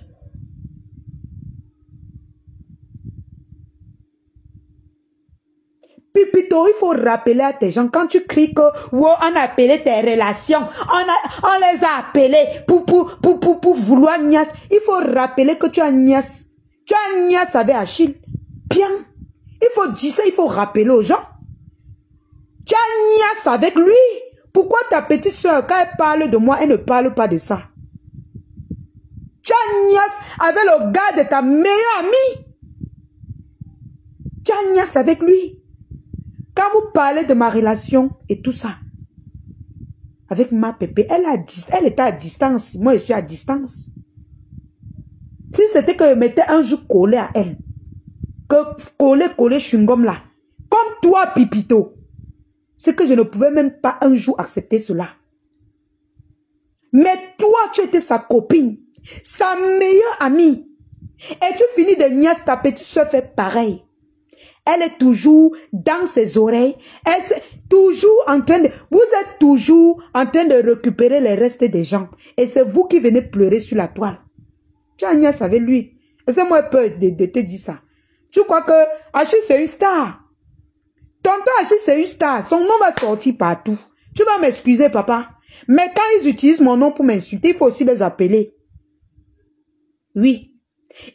Pipito, il faut rappeler à tes gens, quand tu cries que, oh, on a appelé tes relations, on, a, on les a appelés pour, pour, pour, pour, pour vouloir nias, il faut rappeler que tu as nias. Tu as nias avec Achille. Bien. Il faut dire ça, il faut rappeler aux gens. Tu as avec lui. Pourquoi ta petite soeur, quand elle parle de moi, elle ne parle pas de ça? Tu as avec le gars de ta meilleure amie. Tu as avec lui. Quand vous parlez de ma relation et tout ça, avec ma pépé, elle, était à distance. Moi, je suis à distance. Si c'était que je mettais un jour collé à elle, coller, coller chewing là, comme toi, Pipito, c'est que je ne pouvais même pas un jour accepter cela. Mais toi, tu étais sa copine, sa meilleure amie. Et tu finis de niaiser ta petite soeur fait pareil. Elle est toujours dans ses oreilles. Elle est toujours en train de... Vous êtes toujours en train de récupérer les restes des gens. Et c'est vous qui venez pleurer sur la toile. Tu as niaise avec lui. C'est moi peur de, te dire ça. Tu crois que Achille c'est une star? Tonton Achille c'est une star. Son nom va sortir partout. Tu vas m'excuser papa. Mais quand ils utilisent mon nom pour m'insulter, il faut aussi les appeler. Oui.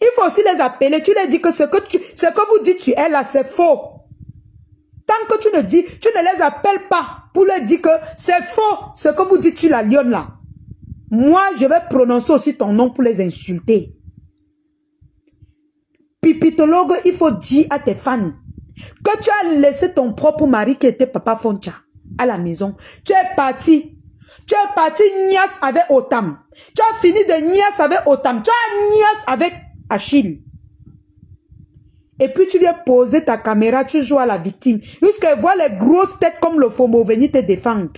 Il faut aussi les appeler. Tu leur dis que ce que, tu, ce que vous dites sur elle là, c'est faux. Tant que tu ne dis, tu ne les appelles pas pour leur dire que c'est faux ce que vous dites sur la lionne là. Moi, je vais prononcer aussi ton nom pour les insulter. Pipitologue, il faut dire à tes fans que tu as laissé ton propre mari qui était Papa Foncha à la maison. Tu es parti. Tu es parti nias avec Otam. Tu as fini de nias avec Otam. Tu as nias avec Achille. Et puis tu viens poser ta caméra, tu joues à la victime. Jusqu'à voir les grosses têtes comme le FOMO venir te défendre.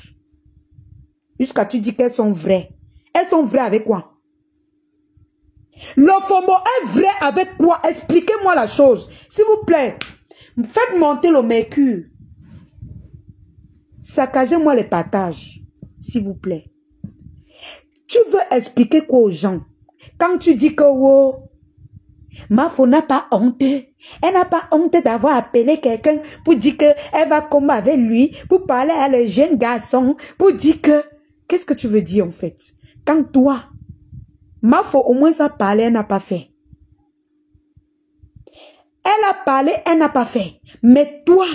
Jusqu'à tu dis qu'elles sont vraies. Elles sont vraies avec quoi? Le FOMO est vrai avec quoi? Expliquez-moi la chose. S'il vous plaît, faites monter le mercure. Saccagez-moi les partages, s'il vous plaît. Tu veux expliquer quoi aux gens? Quand tu dis que oh, ma femme n'a pas honte. Elle n'a pas honte d'avoir appelé quelqu'un pour dire qu'elle va combattre avec lui, pour parler à le jeune garçon, pour dire que... Qu'est-ce que tu veux dire en fait? Quand toi, ma foi, au moins ça parlé, elle n'a pas fait. Elle a parlé, elle n'a pas fait. Mais toi,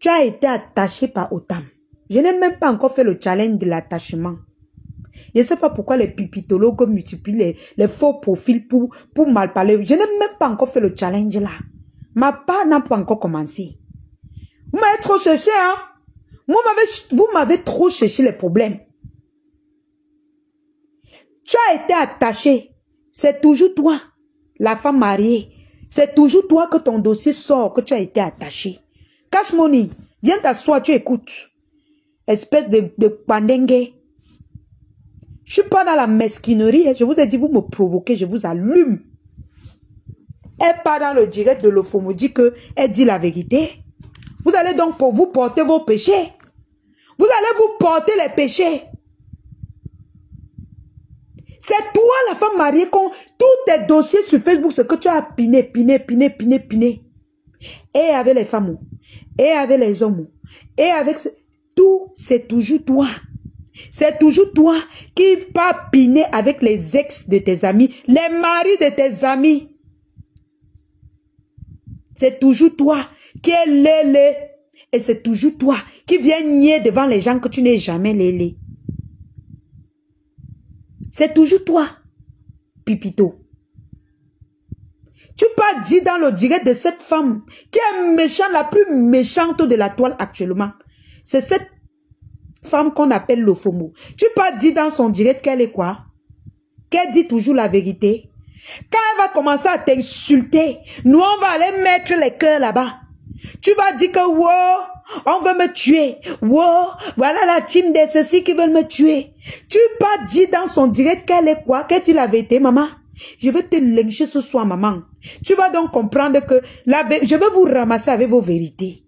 Tu as été attaché par autant. Je n'ai même pas encore fait le challenge de l'attachement. Je ne sais pas pourquoi les pipitologues multiplient les, faux profils pour, pour mal parler. Je n'ai même pas encore fait le challenge là. Ma part n'a pas encore commencé. Vous m'avez trop cherché, hein? Vous m'avez trop cherché les problèmes. Tu as été attaché. C'est toujours toi, la femme mariée. C'est toujours toi que ton dossier sort, que tu as été attaché. Cash money, viens t'asseoir, tu écoutes. Espèce de, de pandengue. Je suis pas dans la mesquinerie. Hein. Je vous ai dit, vous me provoquez, je vous allume. Elle part dans le direct de l'OFOMO, dit que elle dit la vérité. Vous allez donc pour vous porter vos péchés. Vous allez vous porter les péchés. C'est toi, la femme mariée, quand tous tes dossiers sur Facebook, ce que tu as piné, piné, piné, piné, piné. Et avec les femmes, et avec les hommes, et avec... Tout, c'est toujours toi. C'est toujours toi qui vas piner avec les ex de tes amis, les maris de tes amis. C'est toujours toi qui es lélé. Et c'est toujours toi qui viens nier devant les gens que tu n'es jamais lélé. C'est toujours toi, Pipito. Tu pas dit dans le direct de cette femme qui est méchante, la plus méchante de la toile actuellement. C'est cette femme qu'on appelle le FOMO. Tu pas dit dans son direct qu'elle est quoi? Qu'elle dit toujours la vérité. Quand elle va commencer à t'insulter, nous on va aller mettre les cœurs là-bas. Tu vas dire que wow, on veut me tuer. Wow, voilà la team de ceux qui veulent me tuer. Tu pas dit dans son direct qu'elle est quoi, qu'elle dit la vérité, maman. Je vais te lyncher ce soir, maman. Tu vas donc comprendre que la, je vais vous ramasser avec vos vérités.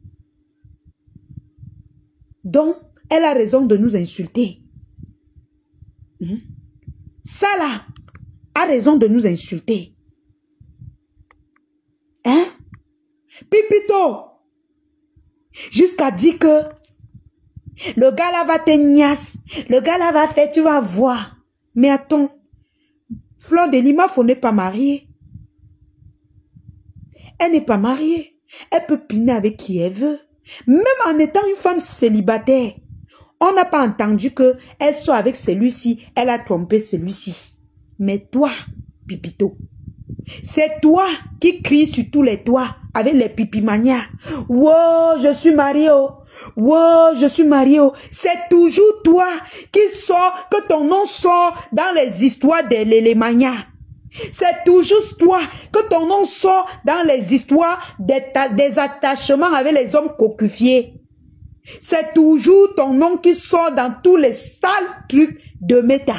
Donc, elle a raison de nous insulter. Hmm? Là, a raison de nous insulter. Hein? Pipito, Jusqu'à dire que le gars là va te. Le gars là va faire, tu vas voir. Mais attends, Fleur de Lima, faut n'est pas mariée. Elle n'est pas mariée. Elle peut piner avec qui elle veut. Même en étant une femme célibataire, on n'a pas entendu que elle soit avec celui-ci, elle a trompé celui-ci. Mais toi, Pipito, c'est toi qui cries sur tous les toits avec les pipimanias. Wow, je suis marié. Oh. Wow, je suis marié. Oh. C'est toujours toi qui sort, que ton nom sort dans les histoires des lélémanias. C'est toujours toi que ton nom sort dans les histoires des, des attachements avec les hommes cocufiés. C'est toujours ton nom qui sort dans tous les sales trucs de méta.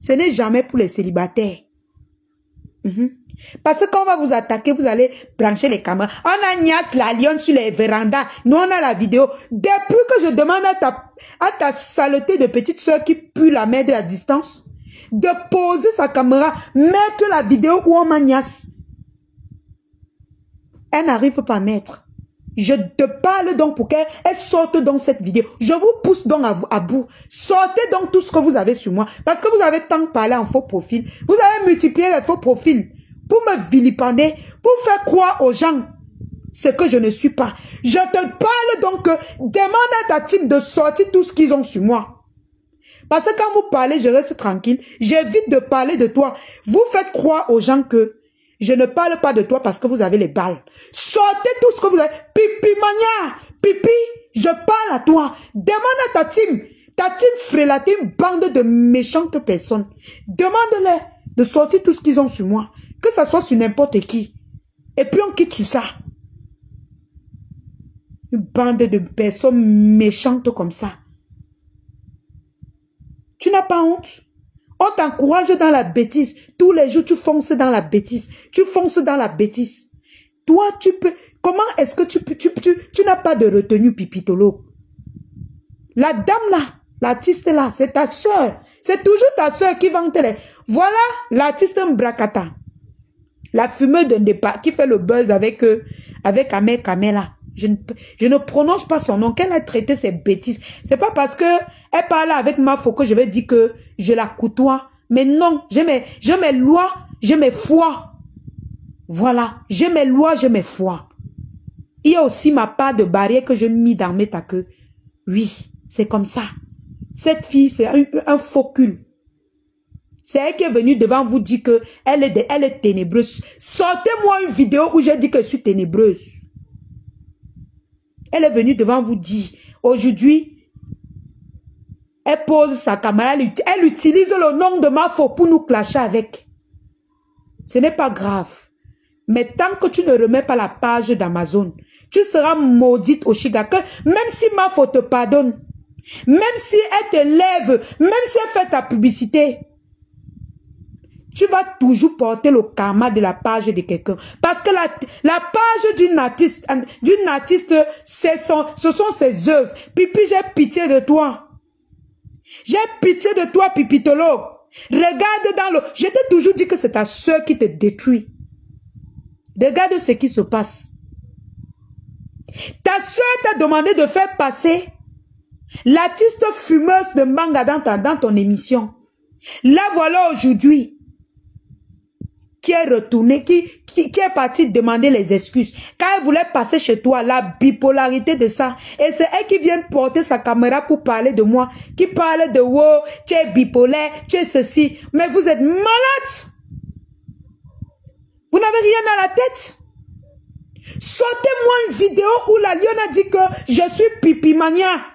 Ce n'est jamais pour les célibataires. Mhm. Parce que quand on va vous attaquer, vous allez brancher les caméras. On a Nias la lionne sur les vérandas. Nous, on a la vidéo. Depuis que je demande à ta, à ta saleté de petite soeur qui pue la merde à distance, de poser sa caméra, mettre la vidéo où on Nias. Elle n'arrive pas à mettre. Je te parle donc pour qu'elle sorte dans cette vidéo. Je vous pousse donc à, à, bout. Sortez donc tout ce que vous avez sur moi. Parce que vous avez tant parlé en faux profil. Vous avez multiplié les faux profils pour me vilipender, pour faire croire aux gens ce que je ne suis pas. Je te parle donc, demande à ta team de sortir tout ce qu'ils ont sur moi. Parce que quand vous parlez, je reste tranquille. J'évite de parler de toi. Vous faites croire aux gens que je ne parle pas de toi parce que vous avez les balles. Sortez tout ce que vous avez. Pipi mania, pipi, je parle à toi. Demande à ta team, ta team frélatée, une bande de méchantes personnes. Demande-leur de sortir tout ce qu'ils ont sur moi. Que ça soit sur n'importe qui. Et puis on quitte sur ça. Une bande de personnes méchantes comme ça. Tu n'as pas honte? On t'encourage dans la bêtise. Tous les jours, tu fonces dans la bêtise. Tu fonces dans la bêtise. Toi, tu peux... Comment est-ce que tu, tu, tu, n'as pas de retenue, pipitolo? La dame là, l'artiste là, c'est ta soeur. C'est toujours ta soeur qui vante les... Voilà l'artiste Mbrakata. La fumeuse d'un départ qui fait le buzz avec, eux, avec Amé Kamela. Je ne, je prononce pas son nom. Qu'elle a traité ses bêtises. C'est pas parce que elle parle avec ma faux que je vais dire que je la côtoie. Mais non, j'ai mes, j'ai mes lois, j'ai mes foi. Voilà, j'ai mes lois, j'ai mes foi. Il y a aussi ma part de barrière que je mis dans mes queue. Oui, c'est comme ça. Cette fille, c'est un, faux cul. C'est elle qui est venue devant vous dire que elle est, elle est ténébreuse. Sortez-moi une vidéo où j'ai dit que je suis ténébreuse. Elle est venue devant vous dire, aujourd'hui, elle pose sa caméra, elle, utilise le nom de ma faute pour nous clasher avec. Ce n'est pas grave. Mais tant que tu ne remets pas la page d'Amazon, tu seras maudite au Shiga. même si ma faute te pardonne, même si elle te lève, même si elle fait ta publicité, tu vas toujours porter le karma de la page de quelqu'un. Parce que la, la page d'une artiste, d'une artiste, son, ce sont ses œuvres. Pipi, j'ai pitié de toi. J'ai pitié de toi, Pipitolo. Regarde dans le... Je t'ai toujours dit que c'est ta soeur qui te détruit. Regarde ce qui se passe. Ta soeur t'a demandé de faire passer l'artiste fumeuse de manga dans, dans ton émission. Là voilà aujourd'hui qui est retourné, qui, qui, est parti demander les excuses. Quand elle voulait passer chez toi, la bipolarité de ça. Et c'est elle qui vient porter sa caméra pour parler de moi. Qui parle de, wow, tu es bipolaire, tu es ceci. Mais vous êtes malade. Vous n'avez rien à la tête. Sortez-moi une vidéo où la lionne a dit que je suis pipimania.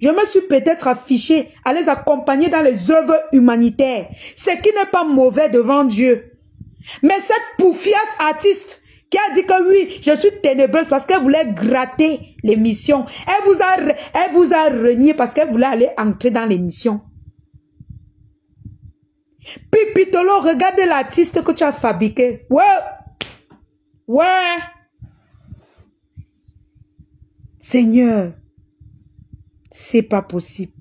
Je me suis peut-être affiché à les accompagner dans les œuvres humanitaires, ce qui n'est pas mauvais devant Dieu. Mais cette poufiasse artiste qui a dit que oui, je suis ténébreuse parce qu'elle voulait gratter l'émission. Elle vous a, elle vous a renié parce qu'elle voulait aller entrer dans l'émission. Pipitolo, regarde l'artiste que tu as fabriqué. Ouais. Ouais. Seigneur, c'est pas possible.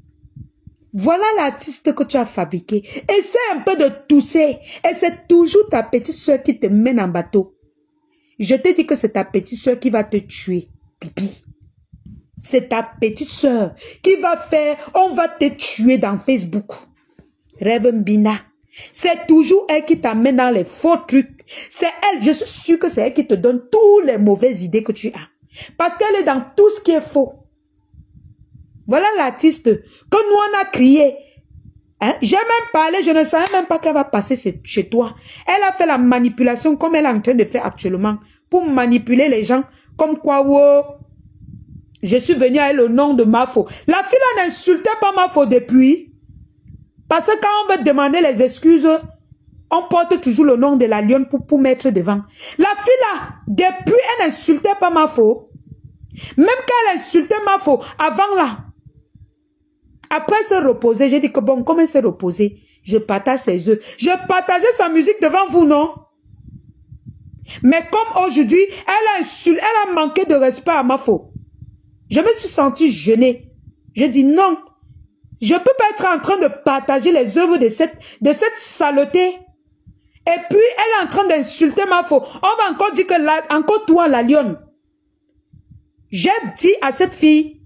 Voilà l'artiste que tu as fabriqué. Essaie un peu de tousser. Et c'est toujours ta petite soeur qui te mène en bateau. Je te dis que c'est ta petite soeur qui va te tuer. Pipi. C'est ta petite soeur qui va faire, on va te tuer dans Facebook. Rêve Mbina. C'est toujours elle qui t'amène dans les faux trucs. C'est elle, je suis sûr que c'est elle qui te donne toutes les mauvaises idées que tu as. Parce qu'elle est dans tout ce qui est faux. Voilà l'artiste que nous on a crié. Hein? J'ai même parlé, je ne savais même pas qu'elle va passer chez toi. Elle a fait la manipulation comme elle est en train de faire actuellement pour manipuler les gens comme quoi, wow, je suis venu elle au nom de Mafo. La fille n'insultait pas Mafo depuis. Parce que quand on veut demander les excuses, on porte toujours le nom de la lionne pour, pour mettre devant. La fille là, depuis, elle n'insultait pas Mafo. Même quand elle insultait Mafo, avant là, après se reposer, j'ai dit que bon, comme elle s'est reposée, je partage ses œufs. Je partageais sa musique devant vous, non? Mais comme aujourd'hui, elle a elle a manqué de respect à ma faute. Je me suis sentie gênée. Je dis non. Je peux pas être en train de partager les œuvres de cette, de cette saleté. Et puis, elle est en train d'insulter ma faute. On va encore dire que encore toi, la lionne. J'ai dit à cette fille,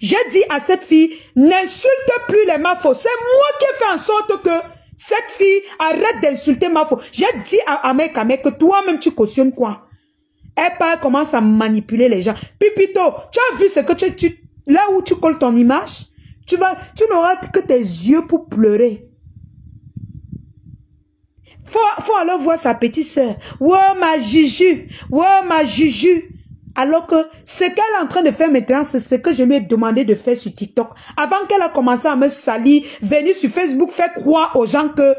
J'ai dit à cette fille, n'insulte plus les mafos. C'est moi qui ai fait en sorte que cette fille arrête d'insulter ma faux. J'ai dit à Amek Amek que toi-même tu cautionnes quoi? Elle part, commence à manipuler les gens. Pipito, tu as vu ce que tu, tu là où tu colles ton image, tu vas, tu n'auras que tes yeux pour pleurer. Faut, faut alors voir sa petite sœur. Wow, ma Juju. Wow, ma Juju. Alors que ce qu'elle est en train de faire maintenant, c'est ce que je lui ai demandé de faire sur TikTok. Avant qu'elle a commencé à me salir, venir sur Facebook, faire croire aux gens que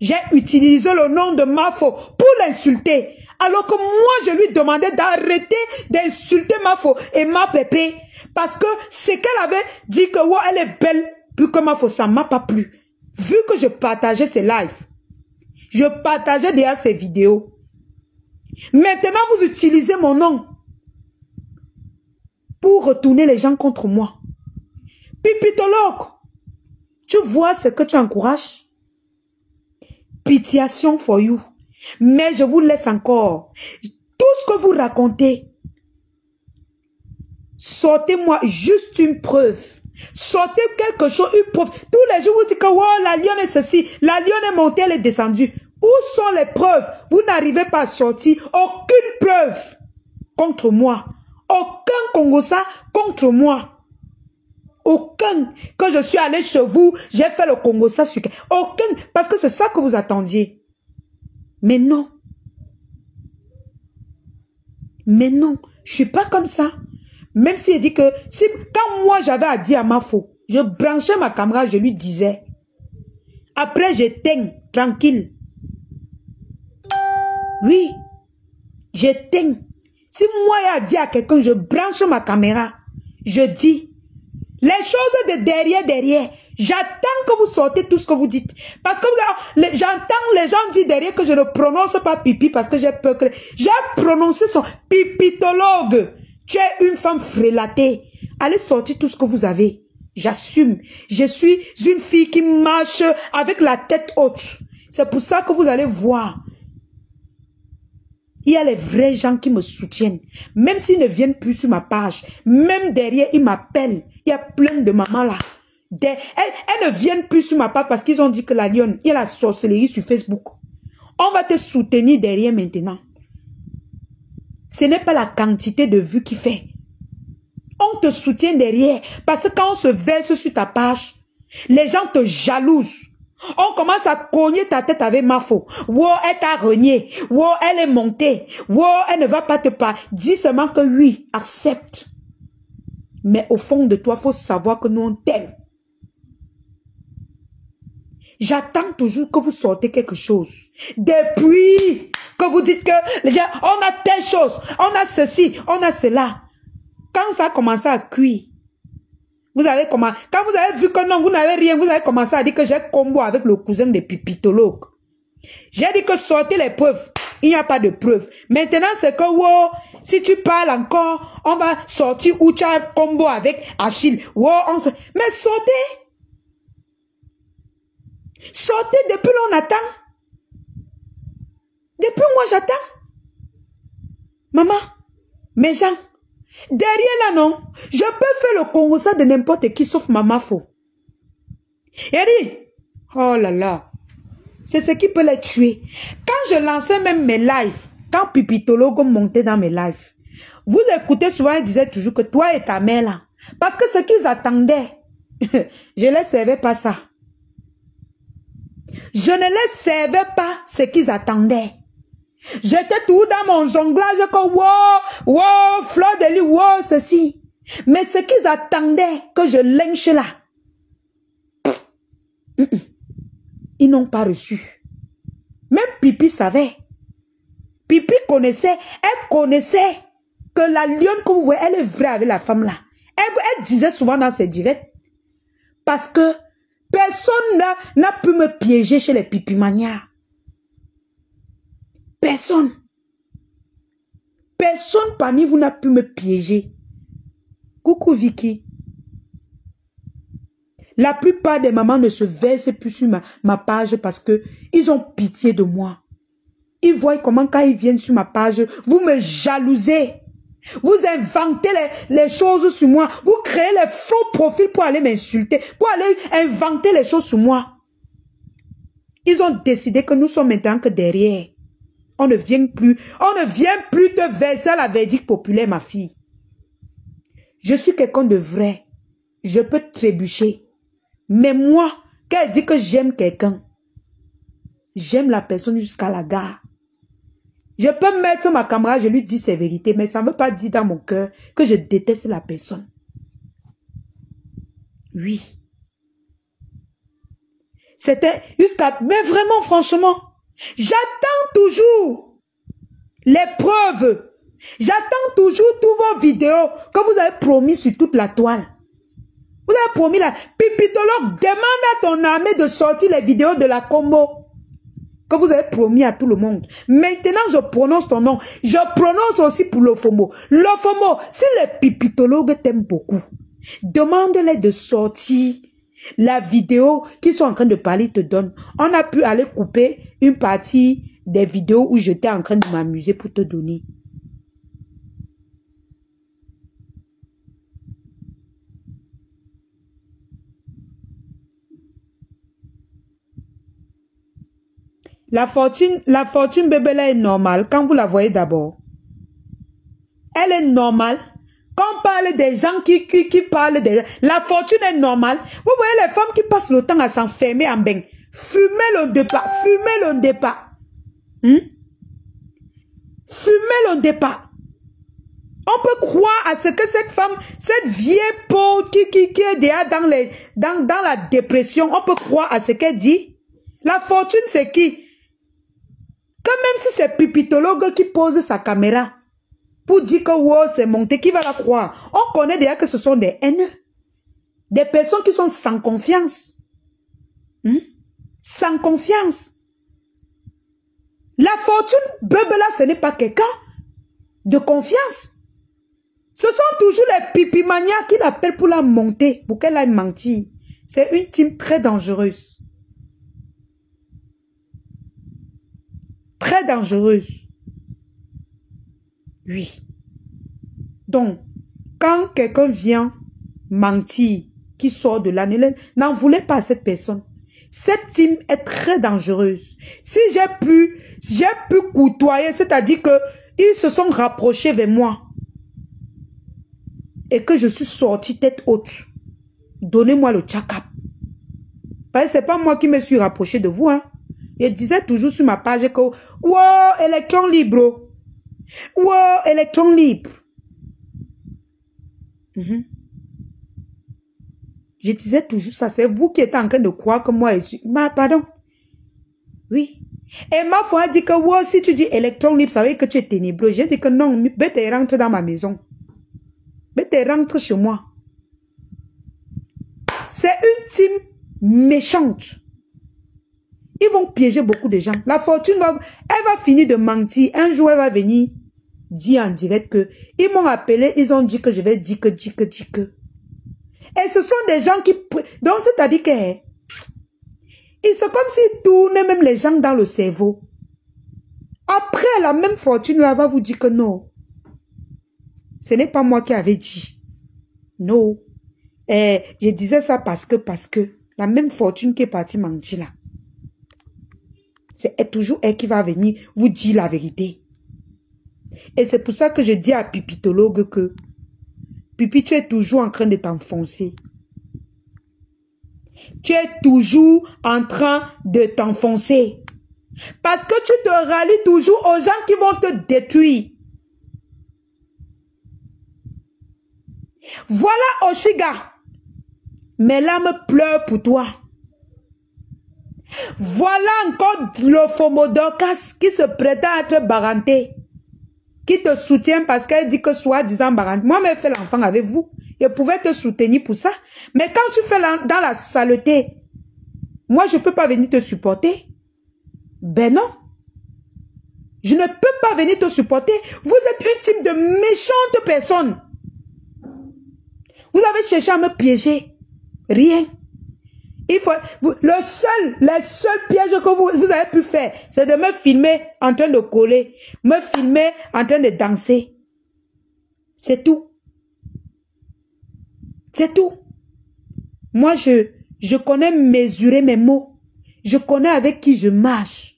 j'ai utilisé le nom de Mafo pour l'insulter. Alors que moi, je lui demandais d'arrêter d'insulter Mafo et ma pépé. Parce que ce qu'elle avait dit que wow, elle est belle, plus que Mafo, ça m'a pas plu. Vu que je partageais ses lives, je partageais déjà ses vidéos. Maintenant, vous utilisez mon nom pour retourner les gens contre moi. Pipitologue, tu vois ce que tu encourages? Pitiation for you. Mais je vous laisse encore. Tout ce que vous racontez, sortez-moi juste une preuve. Sortez quelque chose, une preuve. Tous les jours, vous dites que oh, la lionne est ceci, la lionne est montée, elle est descendue. Où sont les preuves? Vous n'arrivez pas à sortir aucune preuve contre moi. Aucun Congossa contre moi. Aucun. Quand je suis allé chez vous, j'ai fait le Congossa sur... Aucun. Parce que c'est ça que vous attendiez. Mais non. Mais non. Je suis pas comme ça. Même s'il dit que... Si, quand moi j'avais à dire à ma faux, je branchais ma caméra, je lui disais. Après, j'éteins, tranquille. Oui, j'éteins. Si moi j'ai dit à quelqu'un, je branche ma caméra, je dis, les choses de derrière, derrière, j'attends que vous sortez tout ce que vous dites. Parce que j'entends les gens dire derrière que je ne prononce pas pipi parce que j'ai peur que... J'ai prononcé son pipitologue. Tu es une femme frélatée. Allez sortir tout ce que vous avez. J'assume. Je suis une fille qui marche avec la tête haute. C'est pour ça que vous allez voir il y a les vrais gens qui me soutiennent. Même s'ils ne viennent plus sur ma page, même derrière, ils m'appellent. Il y a plein de mamans là. elles, ne viennent plus sur ma page parce qu'ils ont dit que la lionne, il y a la sorcellerie sur Facebook. On va te soutenir derrière maintenant. Ce n'est pas la quantité de vues qui fait. On te soutient derrière parce que quand on se verse sur ta page, les gens te jalousent. On commence à cogner ta tête avec ma faux. Wow, elle t'a renié. Wow, elle est montée. Wow, elle ne va pas te pas. Dis seulement que oui, accepte. Mais au fond de toi, faut savoir que nous on t'aime. J'attends toujours que vous sortez quelque chose. Depuis que vous dites que les gens, on a telle chose, on a ceci, on a cela. Quand ça a commencé à cuire, vous avez comment Quand vous avez vu que non, vous n'avez rien, vous avez commencé à dire que j'ai combo avec le cousin des pipitologues. J'ai dit que sortez les preuves. Il n'y a pas de preuves. Maintenant, c'est que, wow, si tu parles encore, on va sortir où tu as combo avec Achille. Wow, on se... Mais sortez. Sortez depuis l'on attend. Depuis moi, j'attends. Maman, mes gens, Derrière là, non, je peux faire le Congo ça de n'importe qui sauf ma faux. Dit, oh là là, c'est ce qui peut les tuer. Quand je lançais même mes lives, quand Pipitologo montait dans mes lives, vous écoutez souvent, il disait toujours que toi et ta mère là, parce que ce qu'ils attendaient, je ne les servais pas ça. Je ne les servais pas ce qu'ils attendaient. J'étais tout dans mon jonglage comme wow, wow, fleur de lit, wow, ceci. Mais ce qu'ils attendaient que je lynche là, ils n'ont pas reçu. Même Pipi savait. Pipi connaissait, elle connaissait que la lionne que vous voyez, elle est vraie avec la femme là. Elle, disait souvent dans ses directs. Parce que personne n'a pu me piéger chez les pipimanias. Personne. Personne parmi vous n'a pu me piéger. Coucou Vicky. La plupart des mamans ne se versent plus sur ma, page parce que ils ont pitié de moi. Ils voient comment quand ils viennent sur ma page, vous me jalousez. Vous inventez les, les, choses sur moi. Vous créez les faux profils pour aller m'insulter, pour aller inventer les choses sur moi. Ils ont décidé que nous sommes maintenant que derrière. On ne vient plus, on ne vient plus te verser la verdict populaire, ma fille. Je suis quelqu'un de vrai. Je peux trébucher. Mais moi, quand elle dit que j'aime quelqu'un, j'aime la personne jusqu'à la gare. Je peux mettre ma caméra, je lui dis ses vérités, mais ça ne veut pas dire dans mon cœur que je déteste la personne. Oui. C'était jusqu'à... Mais vraiment, franchement, J'attends toujours les preuves. J'attends toujours toutes vos vidéos que vous avez promis sur toute la toile. Vous avez promis la pipitologue, demande à ton armée de sortir les vidéos de la combo que vous avez promis à tout le monde. Maintenant, je prononce ton nom. Je prononce aussi pour l'OFOMO. L'OFOMO, si les pipitologues t'aiment beaucoup, demande-les de sortir la vidéo qu'ils sont en train de parler te donne. On a pu aller couper une partie des vidéos où j'étais en train de m'amuser pour te donner. La fortune, la fortune bébé là est normale quand vous la voyez d'abord. Elle est normale. On parle des gens qui, qui, qui parlent de... La fortune est normale. Vous voyez les femmes qui passent le temps à s'enfermer en bain. Fumez le départ. Fumez le départ. Hmm? Fumez le départ. On peut croire à ce que cette femme, cette vieille peau qui, qui, qui est déjà dans, les, dans, dans la dépression, on peut croire à ce qu'elle dit. La fortune, c'est qui? Quand même si c'est Pipitologue qui pose sa caméra pour dire que wow, c'est monté, qui va la croire On connaît déjà que ce sont des haineux. Des personnes qui sont sans confiance. Hmm? Sans confiance. La fortune, bébé là, ce n'est pas quelqu'un de confiance. Ce sont toujours les pipimanias qui l'appellent pour la monter, pour qu'elle aille mentir. C'est une team très dangereuse. Très dangereuse. Oui. Donc, quand quelqu'un vient mentir, qui sort de l'année, n'en voulez pas à cette personne. Cette team est très dangereuse. Si j'ai pu, j'ai pu côtoyer, c'est-à-dire que ils se sont rapprochés vers moi et que je suis sorti tête haute, donnez-moi le tchakap. Parce que c'est pas moi qui me suis rapproché de vous, hein. Je disais toujours sur ma page que, wow, électron libre. Wow, électron libre. Mhm. Je disais toujours ça, c'est vous qui êtes en train de croire que moi je suis... Ma, pardon. Oui. Et ma foi dit que, wow, si tu dis électron libre, ça veut dire que tu es ténébreux. J'ai dit que non, bête rentre dans ma maison. Mais rentre chez moi. C'est une team méchante. Ils vont piéger beaucoup de gens. La fortune va, elle va finir de mentir. Un jour, elle va venir dire en direct que ils m'ont appelé, ils ont dit que je vais dire que, dire que, dire que. Et ce sont des gens qui, donc c'est-à-dire que, ils sont comme s'ils tournaient même les gens dans le cerveau. Après, la même fortune là va vous dire que non. Ce n'est pas moi qui avais dit. Non. Et eh, je disais ça parce que, parce que, la même fortune qui est partie mentir là. C'est toujours elle qui va venir vous dire la vérité. Et c'est pour ça que je dis à Pipitologue que Pipi, tu es toujours en train de t'enfoncer. Tu es toujours en train de t'enfoncer. Parce que tu te rallies toujours aux gens qui vont te détruire. Voilà Oshiga. Mes larmes pleurent pour toi. Voilà encore le Fomodokas qui se prétend être baranté. Qui te soutient parce qu'elle dit que soi-disant baranté. Moi, je fait l'enfant avec vous. Je pouvais te soutenir pour ça. Mais quand tu fais dans la saleté, moi, je ne peux pas venir te supporter. Ben non. Je ne peux pas venir te supporter. Vous êtes une team de méchantes personnes. Vous avez cherché à me piéger. Rien. Il faut, le seul, le seul piège que vous, vous avez pu faire, c'est de me filmer en train de coller, me filmer en train de danser. C'est tout. C'est tout. Moi, je, je connais mesurer mes mots. Je connais avec qui je marche.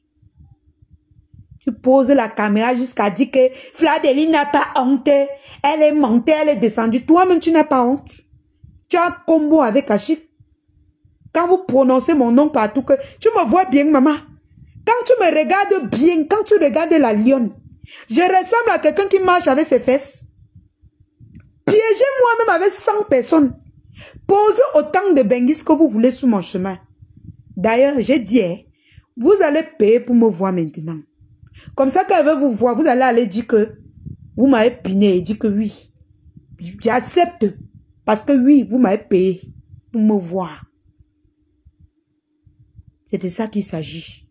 Tu poses la caméra jusqu'à dire que Fladeline n'a pas honte. Elle est montée, elle est descendue. Toi-même, tu n'as pas honte. Tu as un combo avec Achille. Quand vous prononcez mon nom partout, que tu me vois bien, maman. Quand tu me regardes bien, quand tu regardes la lionne, je ressemble à quelqu'un qui marche avec ses fesses. Piégez moi-même avec 100 personnes. Posez autant de bengis que vous voulez sur mon chemin. D'ailleurs, j'ai dit, hein, vous allez payer pour me voir maintenant. Comme ça, quand veut vous voir, vous allez aller dire que vous m'avez piné et dire que oui. J'accepte. Parce que oui, vous m'avez payé pour me voir. C'est de ça qu'il s'agit.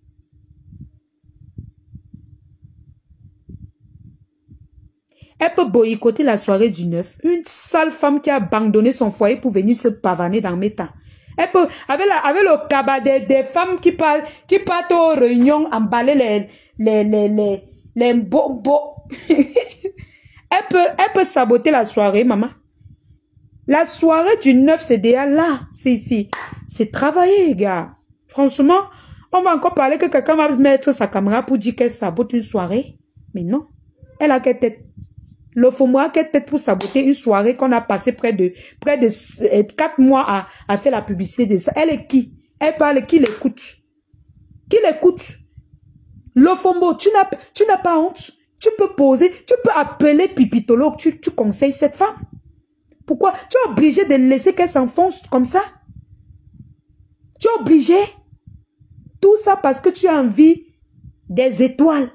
Elle peut boycotter la soirée du 9. Une sale femme qui a abandonné son foyer pour venir se pavaner dans mes temps. Elle peut, avec, le cabaret des, femmes qui parlent, qui partent aux réunions, emballer les, les, les, les, les elle, peut, elle peut saboter la soirée, maman. La soirée du 9, c'est déjà là. C'est ici. C'est travailler, gars. Franchement, On va encore parler que quelqu'un va mettre sa caméra pour dire qu'elle sabote une soirée. Mais non. Elle a quelle tête? Le FOMO a quelle tête pour saboter une soirée qu'on a passé près de près de euh, quatre mois à, à faire la publicité de ça? Elle est qui? Elle parle, qui l'écoute? Qui l'écoute? Le FOMO, tu n'as tu n'as pas honte. Tu peux poser, tu peux appeler Pipitolo, tu, tu conseilles cette femme? Pourquoi? Tu es obligé de laisser qu'elle s'enfonce comme ça? Tu es obligé? Tout ça parce que tu as envie des étoiles.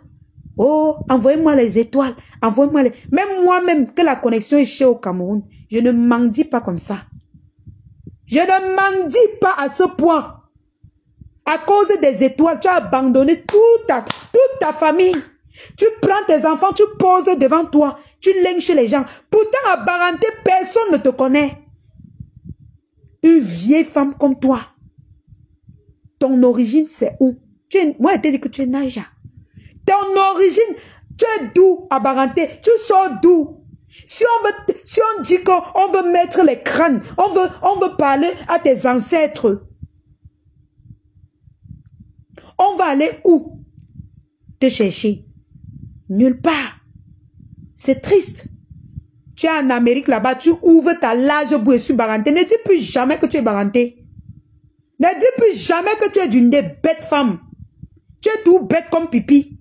Oh, envoyez-moi les étoiles. Envoyez-moi les... Même moi-même, que la connexion est chez au Cameroun, je ne m'en dis pas comme ça. Je ne m'en dis pas à ce point. À cause des étoiles, tu as abandonné toute ta, toute ta famille. Tu prends tes enfants, tu poses devant toi. Tu chez les gens. Pourtant, à Baranté, personne ne te connaît. Une vieille femme comme toi. Ton origine, c'est où? Tu es, moi, je dit que tu es Naija. Ton origine, tu es d'où à Baranté? Tu sors d'où? Si on veut, si on dit qu'on veut mettre les crânes, on veut, on veut parler à tes ancêtres. On va aller où? Te chercher. Nulle part. C'est triste. Tu es en Amérique là-bas, tu ouvres ta large bouée sur Baranté. Ne dis plus jamais que tu es Baranté. Ne dis plus jamais que tu es d'une des bêtes femmes. Tu es tout bête comme pipi.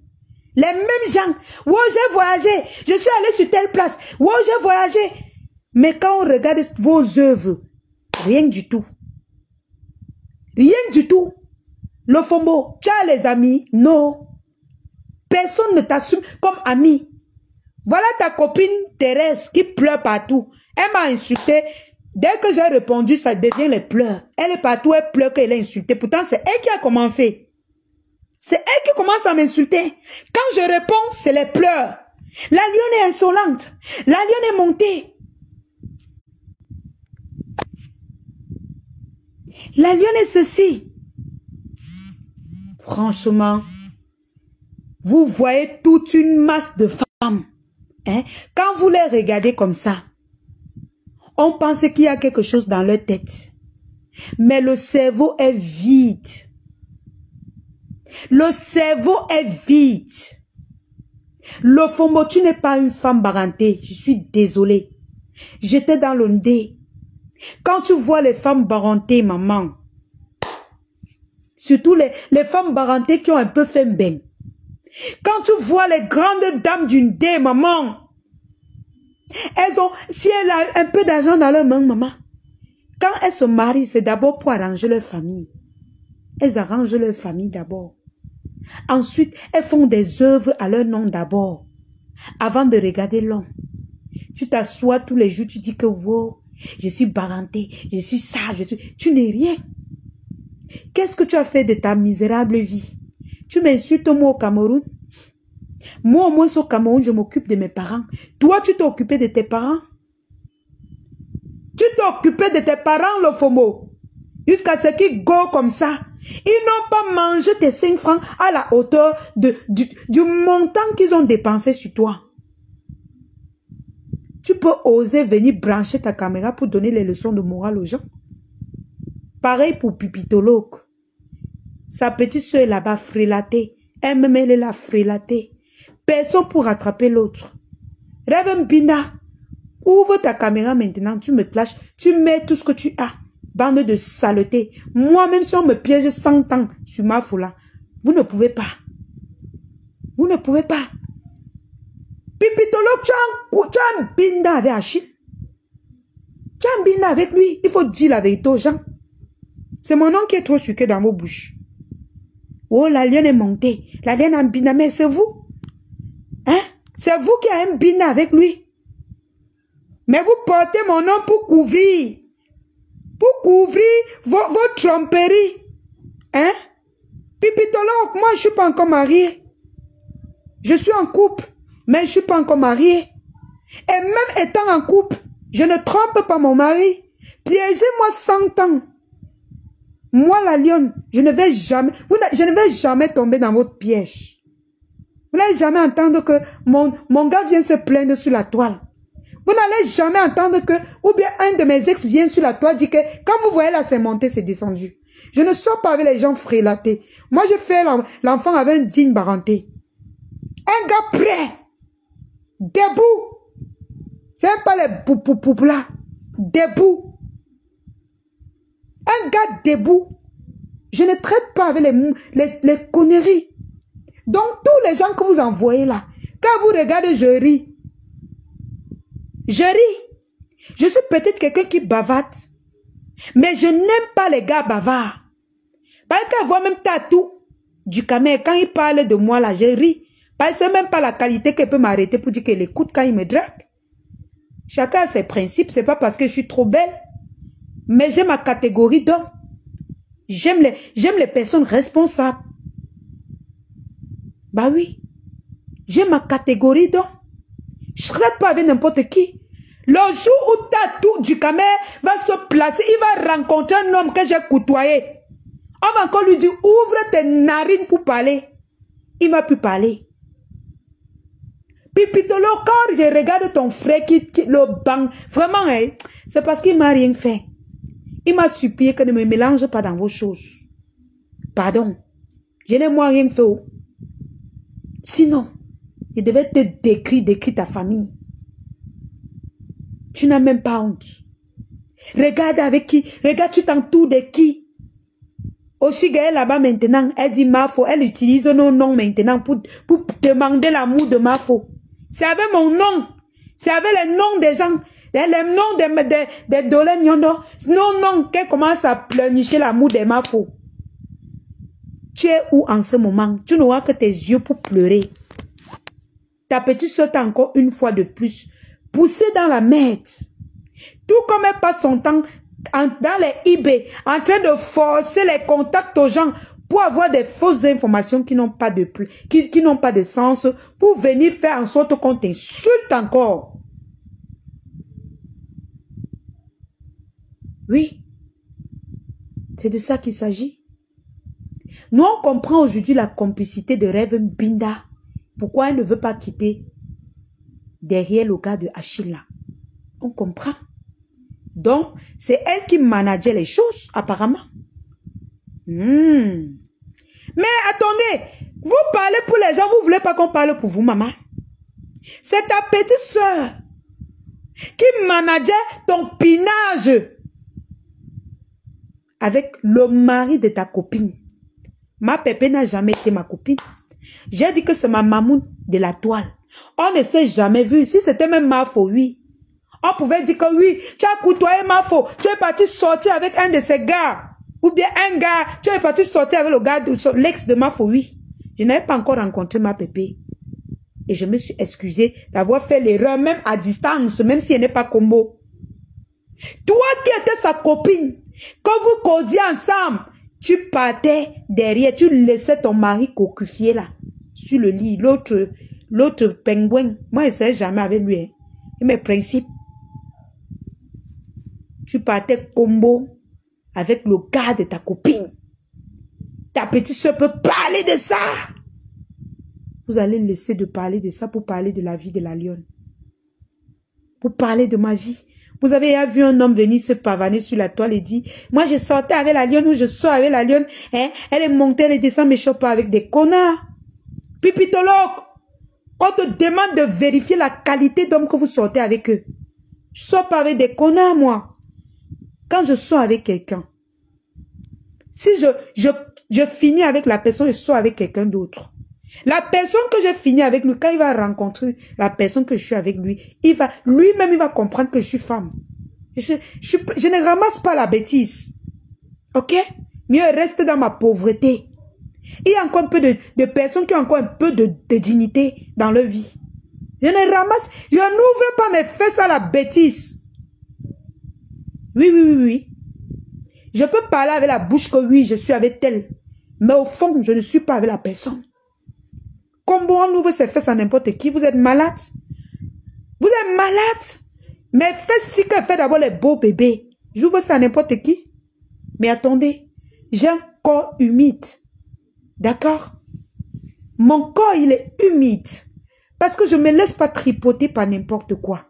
Les mêmes gens. Wow, j'ai voyagé. Je suis allé sur telle place. Wow, j'ai voyagé. Mais quand on regarde vos œuvres, rien du tout. Rien du tout. Le FOMO, tu as les amis? Non. Personne ne t'assume comme ami. Voilà ta copine Thérèse qui pleure partout. Elle m'a insulté. Dès que j'ai répondu, ça devient les pleurs. Elle est partout, elle pleure qu'elle a insulté. Pourtant, c'est elle qui a commencé. C'est elle qui commence à m'insulter. Quand je réponds, c'est les pleurs. La lionne est insolente. La lionne est montée. La lionne est ceci. Franchement, vous voyez toute une masse de femmes Hein? Quand vous les regardez comme ça, on pense qu'il y a quelque chose dans leur tête. Mais le cerveau est vide. Le cerveau est vide. Le Fombo, tu n'es pas une femme barantée. Je suis désolée. J'étais dans nez. Quand tu vois les femmes barantées, maman, surtout les, les femmes barantées qui ont un peu fait bain, quand tu vois les grandes dames d'une dé, maman, elles ont, si elles ont un peu d'argent dans leur main, maman, quand elles se marient, c'est d'abord pour arranger leur famille. Elles arrangent leur famille d'abord. Ensuite, elles font des œuvres à leur nom d'abord, avant de regarder l'homme. Tu t'assois tous les jours, tu dis que, wow, je suis baranté, je suis sage, je suis... tu n'es rien. Qu'est-ce que tu as fait de ta misérable vie? Tu m'insultes moi au Cameroun? Moi, au moins, au Cameroun, je m'occupe de mes parents. Toi, tu t'es occupé de tes parents? Tu t'es occupé de tes parents, le FOMO? Jusqu'à ce qu'ils go comme ça. Ils n'ont pas mangé tes 5 francs à la hauteur du, montant qu'ils ont dépensé sur toi. Tu peux oser venir brancher ta caméra pour donner les leçons de morale aux gens? Pareil pour Pipitologue. Sa petite soeur là-bas frélatée. Elle-même, elle est là frélatée. Personne pour rattraper l'autre. Rêve Bina, ouvre ta caméra maintenant, tu me clashes, tu mets tout ce que tu as. Bande de saleté. Moi-même, si on me piège 100 ans sur ma foula, vous ne pouvez pas. Vous ne pouvez pas. Pipitolo, tu as un binda avec Achille. Tu as un binda avec lui. Il faut dire la vérité aux gens. C'est mon nom qui est trop sucré dans vos bouches. Oh, la lionne est montée. La lionne a un bina, mais c'est vous. Hein? C'est vous qui avez un bina avec lui. Mais vous portez mon nom pour couvrir. Pour couvrir vos, tromperies. Hein? Pipitolo, moi je suis pas encore mariée. Je suis en couple, mais je suis pas encore mariée. Et même étant en couple, je ne trompe pas mon mari. Piégez-moi 100 ans. Moi, la lionne, je ne vais jamais, je ne vais jamais tomber dans votre piège. Vous n'allez jamais entendre que mon, mon gars vient se plaindre sur la toile. Vous n'allez jamais entendre que, ou bien un de mes ex vient sur la toile, dit que, quand vous voyez là, c'est monté, c'est descendu. Je ne sors pas avec les gens frélatés. Moi, je fais l'enfant avec un digne parenté. Un gars prêt. Debout. C'est pas les pou là. Debout. Un gars debout. Je ne traite pas avec les, les, les conneries. Donc, tous les gens que vous envoyez là, quand vous regardez, je ris. Je ris. Je suis peut-être quelqu'un qui bavate. Mais je n'aime pas les gars bavards. Parce qu'à voit même tatou du caméra, quand il parle de moi là, je ris. Parce que même pas la qualité qu'elle peut m'arrêter pour dire qu'elle écoute quand il me drague. Chacun a ses principes, c'est pas parce que je suis trop belle. Mais j'ai ma catégorie d'homme. J'aime les, j'aime les personnes responsables. Bah oui. J'ai ma catégorie d'homme. Je ne traite pas avec n'importe qui. Le jour où Tatou du Camer va se placer, il va rencontrer un homme que j'ai côtoyé. On va encore lui dire, ouvre tes narines pour parler. Il m'a pu parler. Pipitolo, quand je regarde ton frère qui, le banc, vraiment, hein, c'est parce qu'il m'a rien fait. Il m'a supplié que ne me mélange pas dans vos choses. Pardon. Je n'ai moi rien fait. Sinon, je devais te décrire, décrire ta famille. Tu n'as même pas honte. Regarde avec qui. Regarde, tu t'entoures de qui. Aussi, là-bas maintenant, elle dit Mafo. Elle utilise nos noms maintenant pour, pour demander l'amour de Mafo. C'est avec mon nom. C'est avec les noms des gens. Les, noms des, des dolem yondo. Non, non, qu'elle commence à pleurnicher l'amour de Mafo. Tu es où en ce moment? Tu n'auras que tes yeux pour pleurer. Ta petite soeur encore une fois de plus poussée dans la merde. Tout comme elle passe son temps dans les eBay, en train de forcer les contacts aux gens pour avoir des fausses informations qui n'ont pas de qui, qui n'ont pas de sens, pour venir faire en sorte qu'on t'insulte encore. Oui, c'est de ça qu'il s'agit. Nous, on comprend aujourd'hui la complicité de Rêve Binda. Pourquoi elle ne veut pas quitter derrière le gars de Achille On comprend. Donc, c'est elle qui manageait les choses, apparemment. Hmm. Mais attendez, vous parlez pour les gens, vous voulez pas qu'on parle pour vous, maman. C'est ta petite soeur qui manageait ton pinage avec le mari de ta copine. Ma pépé n'a jamais été ma copine. J'ai dit que c'est ma mamoun de la toile. On ne s'est jamais vu. Si c'était même ma faute, oui. On pouvait dire que oui, tu as côtoyé ma faute. Tu es parti sortir avec un de ces gars. Ou bien un gars, tu es parti sortir avec le gars, l'ex de ma faute, oui. Je n'avais pas encore rencontré ma pépé. Et je me suis excusée d'avoir fait l'erreur, même à distance, même si elle n'est pas combo. Toi qui étais sa copine, quand vous causiez ensemble, tu partais derrière, tu laissais ton mari cocufier là, sur le lit. L'autre, l'autre pingouin, moi je ne sais jamais avec lui. Hein. mes principes. Tu partais combo avec le gars de ta copine. Ta petite soeur peut parler de ça. Vous allez laisser de parler de ça pour parler de la vie de la lionne. Pour parler de ma vie. Vous avez vu un homme venir se pavaner sur la toile et dit, moi je sortais avec la lionne ou je sors avec la lionne, hein? elle est montée, elle descend, mais je pas avec des connards. Pipitologue, on te demande de vérifier la qualité d'homme que vous sortez avec eux. Je sors pas avec des connards, moi. Quand je sors avec quelqu'un, si je, je, je finis avec la personne, je sors avec quelqu'un d'autre. La personne que j'ai fini avec lui, quand il va rencontrer la personne que je suis avec lui, il va, lui-même, il va comprendre que je suis femme. Je, ne ramasse pas la bêtise. Ok? Mieux reste dans ma pauvreté. Il y a encore un peu de, personnes qui ont encore un peu de, de dignité dans leur vie. Je ne ramasse, je n'ouvre pas mes fesses à la bêtise. Oui, oui, oui, oui. Je peux parler avec la bouche que oui, je suis avec elle. Mais au fond, je ne suis pas avec la personne. Comment on ouvre ses fesses à n'importe qui Vous êtes malade Vous êtes malade Mais faites si que fait d'abord les beaux bébés. J'ouvre ça à n'importe qui. Mais attendez, j'ai un corps humide. D'accord? Mon corps, il est humide. Parce que je ne me laisse pas tripoter par n'importe quoi.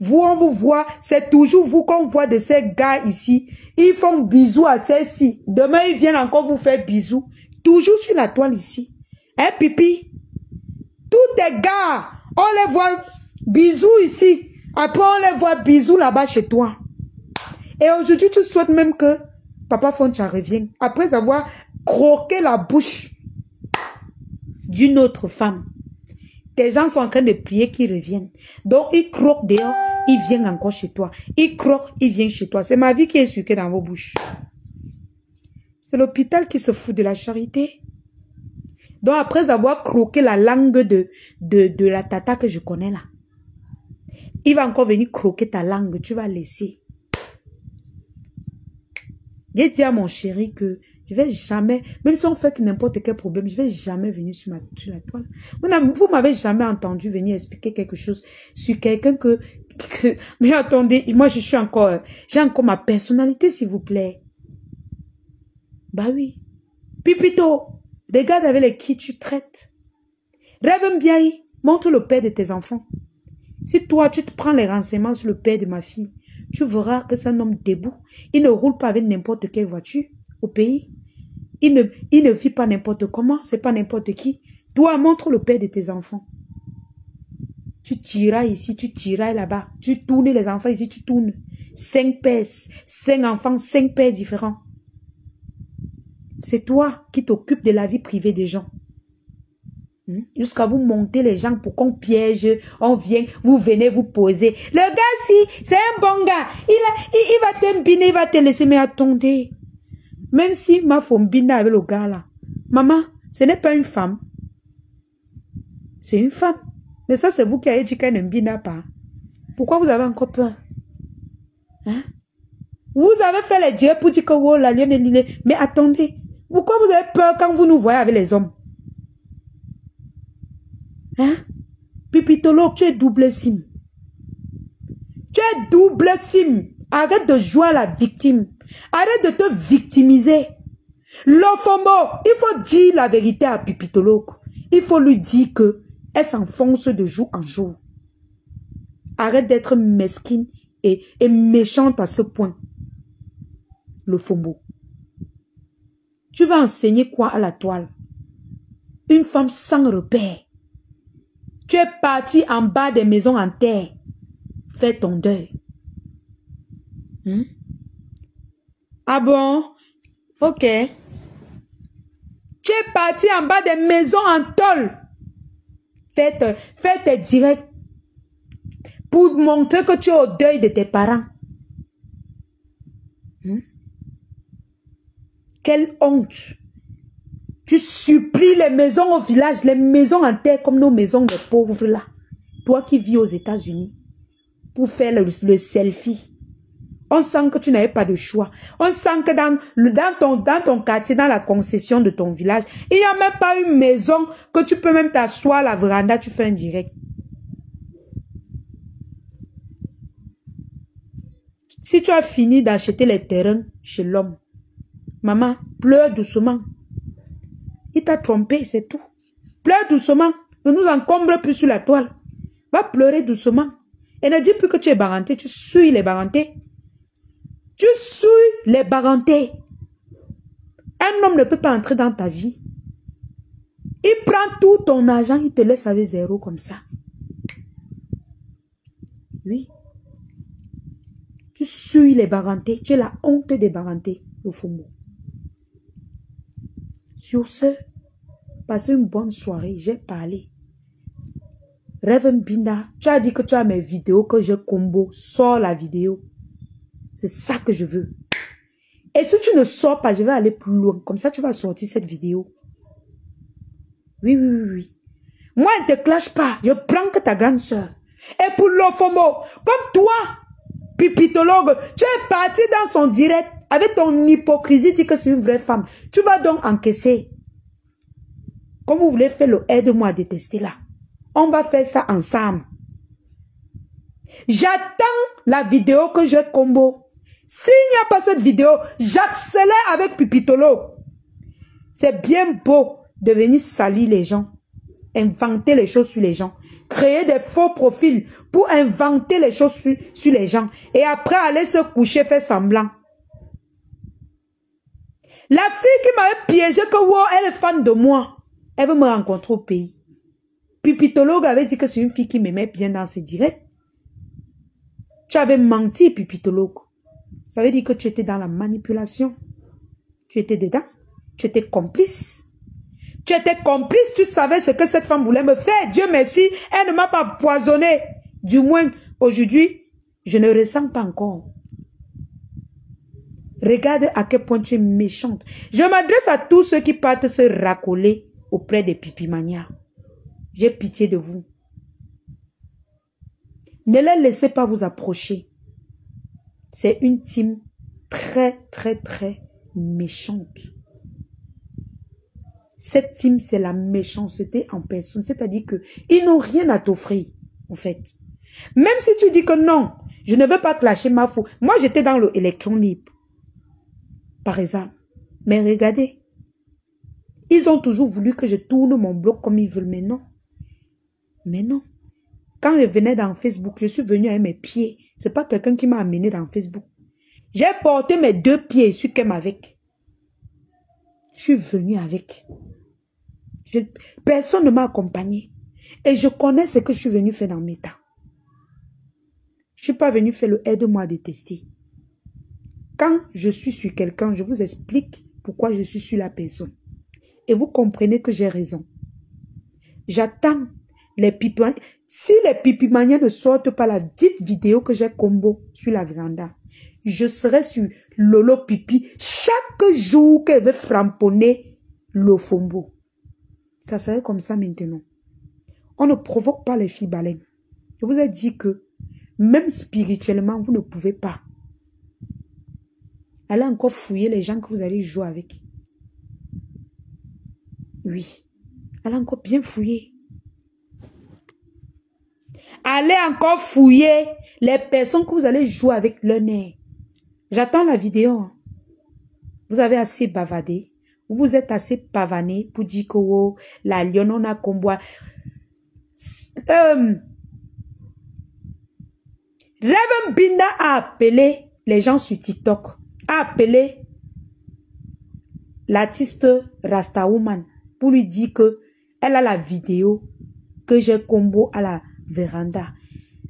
Vous, on vous voit, c'est toujours vous qu'on voit de ces gars ici. Ils font bisous à celles-ci. Demain, ils viennent encore vous faire bisous. Toujours sur la toile ici. Hein, pipi? Tous les gars, on les voit bisous ici. Après, on les voit bisous là-bas chez toi. Et aujourd'hui, tu souhaites même que Papa Foncha revienne. Après avoir croqué la bouche d'une autre femme. Tes gens sont en train de prier qu'ils reviennent. Donc, ils croquent dehors, ils viennent encore chez toi. Ils croquent, ils viennent chez toi. C'est ma vie qui est sucrée dans vos bouches. C'est l'hôpital qui se fout de la charité. Donc, après avoir croqué la langue de, de, de la tata que je connais là, il va encore venir croquer ta langue. Tu vas laisser. J'ai dit à mon chéri que je vais jamais, même si on fait n'importe quel problème, je vais jamais venir sur, ma, sur la toile. Vous m'avez jamais entendu venir expliquer quelque chose sur quelqu'un que, que, mais attendez, moi je suis encore, j'ai encore ma personnalité s'il vous plaît. Bah oui. Pipito, regarde avec qui tu traites. Rêve bien, montre le père de tes enfants. Si toi, tu te prends les renseignements sur le père de ma fille, tu verras que c'est un homme debout. Il ne roule pas avec n'importe quelle voiture au pays. Il ne, il ne vit pas n'importe comment, c'est pas n'importe qui. Toi, montre le père de tes enfants. Tu tiras ici, tu tiras là-bas. Tu tournes les enfants ici, tu tournes. Cinq pères, cinq enfants, cinq pères différents. C'est toi qui t'occupes de la vie privée des gens. Hmm? Jusqu'à vous monter les gens pour qu'on piège, on vient, vous venez vous poser. Le gars, si, c'est un bon gars. Il, a, il, va t'imbiner, il va te laisser. Mais attendez. Même si ma fombina avec le gars là. Maman, ce n'est pas une femme. C'est une femme. Mais ça, c'est vous qui avez dit qu'elle ne pas. Pourquoi vous avez encore peur? Hein? Vous avez fait les dieux pour dire que oh, la lionne est Mais attendez. Pourquoi vous avez peur quand vous nous voyez avec les hommes? Hein? Pipitolo, tu es double sim. Tu es double sim. Arrête de jouer à la victime. Arrête de te victimiser. L'ofombo, il faut dire la vérité à Pipitolo. Il faut lui dire que elle s'enfonce de jour en jour. Arrête d'être mesquine et, et, méchante à ce point. Le fombo. Tu vas enseigner quoi à la toile? Une femme sans repère. Tu es parti en bas des maisons en terre. Fais ton deuil. Hmm? Ah bon? Ok. Tu es parti en bas des maisons en tôle. Fais, tes directs pour montrer que tu es au deuil de tes parents. Hmm? Quelle honte. Tu supplies les maisons au village, les maisons en terre comme nos maisons de pauvres là. Toi qui vis aux États-Unis pour faire le, selfie. On sent que tu n'avais pas de choix. On sent que dans, dans, ton, dans ton quartier, dans la concession de ton village, il n'y a même pas une maison que tu peux même t'asseoir à la véranda, tu fais un direct. Si tu as fini d'acheter les terrains chez l'homme, maman, pleure doucement. Il t'a trompé, c'est tout. Pleure doucement. Ne nous encombre plus sur la toile. Va pleurer doucement. Et ne dis plus que tu es baranté. Tu suis les barantés. Tu suis les barantés. Un homme ne peut pas entrer dans ta vie. Il prend tout ton argent, il te laisse avec zéro comme ça. Oui. Tu suis les barantés. Tu es la honte des barantés, au fond. Sur ce, passez une bonne soirée. J'ai parlé. Rêve Binda, tu as dit que tu as mes vidéos que je combo. Sors la vidéo. C'est ça que je veux. Et si tu ne sors pas, je vais aller plus loin. Comme ça, tu vas sortir cette vidéo. Oui, oui, oui. Moi, je ne te clash pas. Je prends que ta grande soeur. Et pour l'ofomo, comme toi, pipitologue, tu es parti dans son direct avec ton hypocrisie, dit que c'est une vraie femme. Tu vas donc encaisser. Comme vous voulez faire le aide-moi à détester là. On va faire ça ensemble. J'attends la vidéo que je combo. S'il n'y a pas cette vidéo, j'accélère avec Pipitolo. C'est bien beau de venir salir les gens. inventer les choses sur les gens. Créer des faux profils pour inventer les choses sur les gens. Et après aller se coucher, faire semblant. La fille qui m'avait piégé que wow, elle est fan de moi. Elle veut me rencontrer au pays. Pipitologue avait dit que c'est une fille qui m'aimait bien dans ses directs. Tu avais menti, Pipitologue. Ça veut dire que tu étais dans la manipulation. Tu étais dedans. Tu étais complice. Tu étais complice, tu savais ce que cette femme voulait me faire. Dieu merci, elle ne m'a pas poisonné. Du moins, aujourd'hui, je ne ressens pas encore. Regarde à quel point tu es méchante. Je m'adresse à tous ceux qui partent se racoler auprès des pipimanias. J'ai pitié de vous. Ne les laissez pas vous approcher. C'est une team très, très, très méchante. Cette team, c'est la méchanceté en personne. C'est-à-dire que ils n'ont rien à t'offrir, en fait. Même si tu dis que non, je ne veux pas clasher ma faute. Moi, j'étais dans le. Par exemple. Mais regardez. Ils ont toujours voulu que je tourne mon blog comme ils veulent, mais non. Mais non. Quand je venais dans Facebook, je suis venu avec mes pieds. C'est pas quelqu'un qui m'a amené dans Facebook. J'ai porté mes deux pieds je suis avec. Je suis venu avec. personne ne m'a accompagné. Et je connais ce que je suis venu faire dans mes temps. Je suis pas venu faire le aide-moi à détester. Quand je suis sur quelqu'un, je vous explique pourquoi je suis sur la personne. Et vous comprenez que j'ai raison. J'attends les pipimaniens. Si les pipimaniens ne sortent pas la dite vidéo que j'ai combo sur la véranda, je serai sur Lolo Pipi chaque jour qu'elle veut framponner le fombo. Ça serait comme ça maintenant. On ne provoque pas les filles baleines. Je vous ai dit que même spirituellement, vous ne pouvez pas. Allez encore fouiller les gens que vous allez jouer avec. Oui. Allez encore bien fouiller. Allez encore fouiller les personnes que vous allez jouer avec le nez. J'attends la vidéo. Vous avez assez bavardé. Vous êtes assez pavané pour dire que oh, la Lyonona Combois. Euh, Reverend Binda a appelé les gens sur TikTok. Appelé l'artiste Rasta Woman pour lui dire que elle a la vidéo que j'ai combo à la véranda.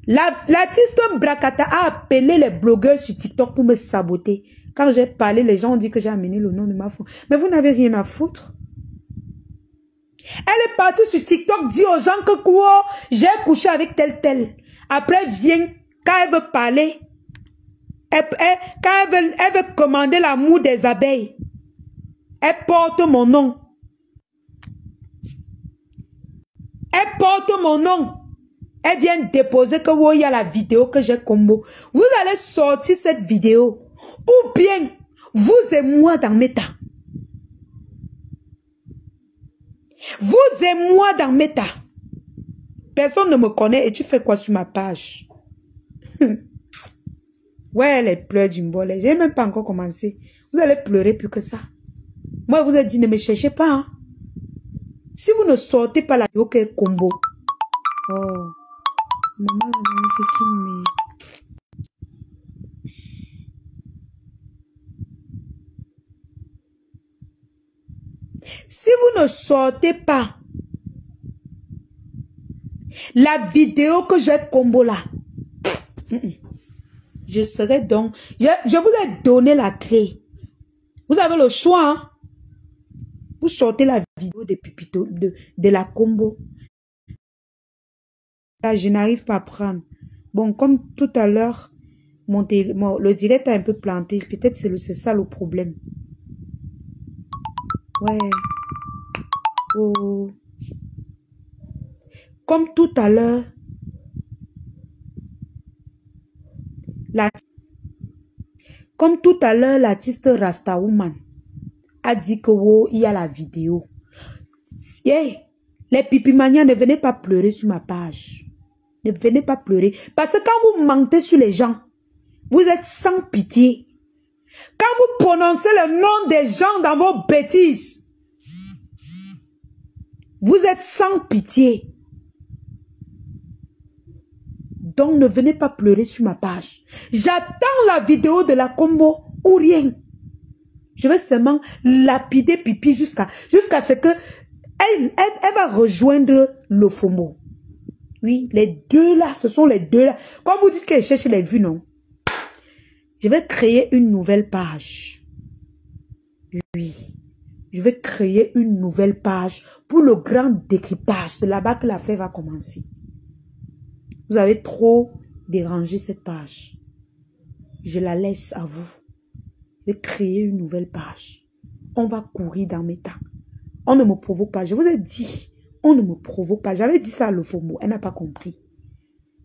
L'artiste Brakata a appelé les blogueurs sur TikTok pour me saboter. Quand j'ai parlé, les gens ont dit que j'ai amené le nom de ma femme. Mais vous n'avez rien à foutre. Elle est partie sur TikTok, dit aux gens que quoi, j'ai couché avec tel tel. Après, vient, quand elle veut parler, elle, quand elle veut, elle veut commander l'amour des abeilles, elle porte mon nom. Elle porte mon nom. Elle vient déposer que il y a la vidéo que j'ai combo. Vous allez sortir cette vidéo. Ou bien, vous et moi dans Meta. Vous et moi dans Meta. Personne ne me connaît et tu fais quoi sur ma page? ouais, les pleurs du Je J'ai même pas encore commencé. Vous allez pleurer plus que ça. Moi, vous ai dit, ne me cherchez pas. Hein. Si vous ne sortez pas la que combo. Oh. Maman, c'est qui me... Si vous ne sortez pas la vidéo que j'ai combo là, je serai donc... Je, vous ai donné la clé. Vous avez le choix. Hein. Vous sortez la vidéo de, de, de la combo je n'arrive pas à prendre. Bon, comme tout à l'heure, mon, le direct a un peu planté. Peut-être c'est ça le problème. Ouais. Oh. Comme tout à l'heure, comme tout à l'heure, l'artiste Rasta Woman a dit que oh, il y a la vidéo. Yeah. Les pipimanias ne venaient pas pleurer sur ma page. Ne venez pas pleurer. Parce que quand vous mentez sur les gens, vous êtes sans pitié. Quand vous prononcez le nom des gens dans vos bêtises, Vous êtes sans pitié. Donc ne venez pas pleurer sur ma page. J'attends la vidéo de la combo ou rien. Je vais seulement lapider Pipi jusqu'à jusqu'à ce que elle, elle, va rejoindre le FOMO. Oui, les deux là, ce sont les deux là. Quand vous dites qu'elle cherche les vues, non? Je vais créer une nouvelle page. Oui. Je vais créer une nouvelle page pour le grand décryptage. C'est là-bas que l'affaire va commencer. Vous avez trop dérangé cette page. Je la laisse à vous. Vais créer une nouvelle page. On va courir dans mes temps. On ne me provoque pas. Je vous ai dit, on ne me provoque pas. J'avais dit ça à l'OFOMO. Elle n'a pas compris.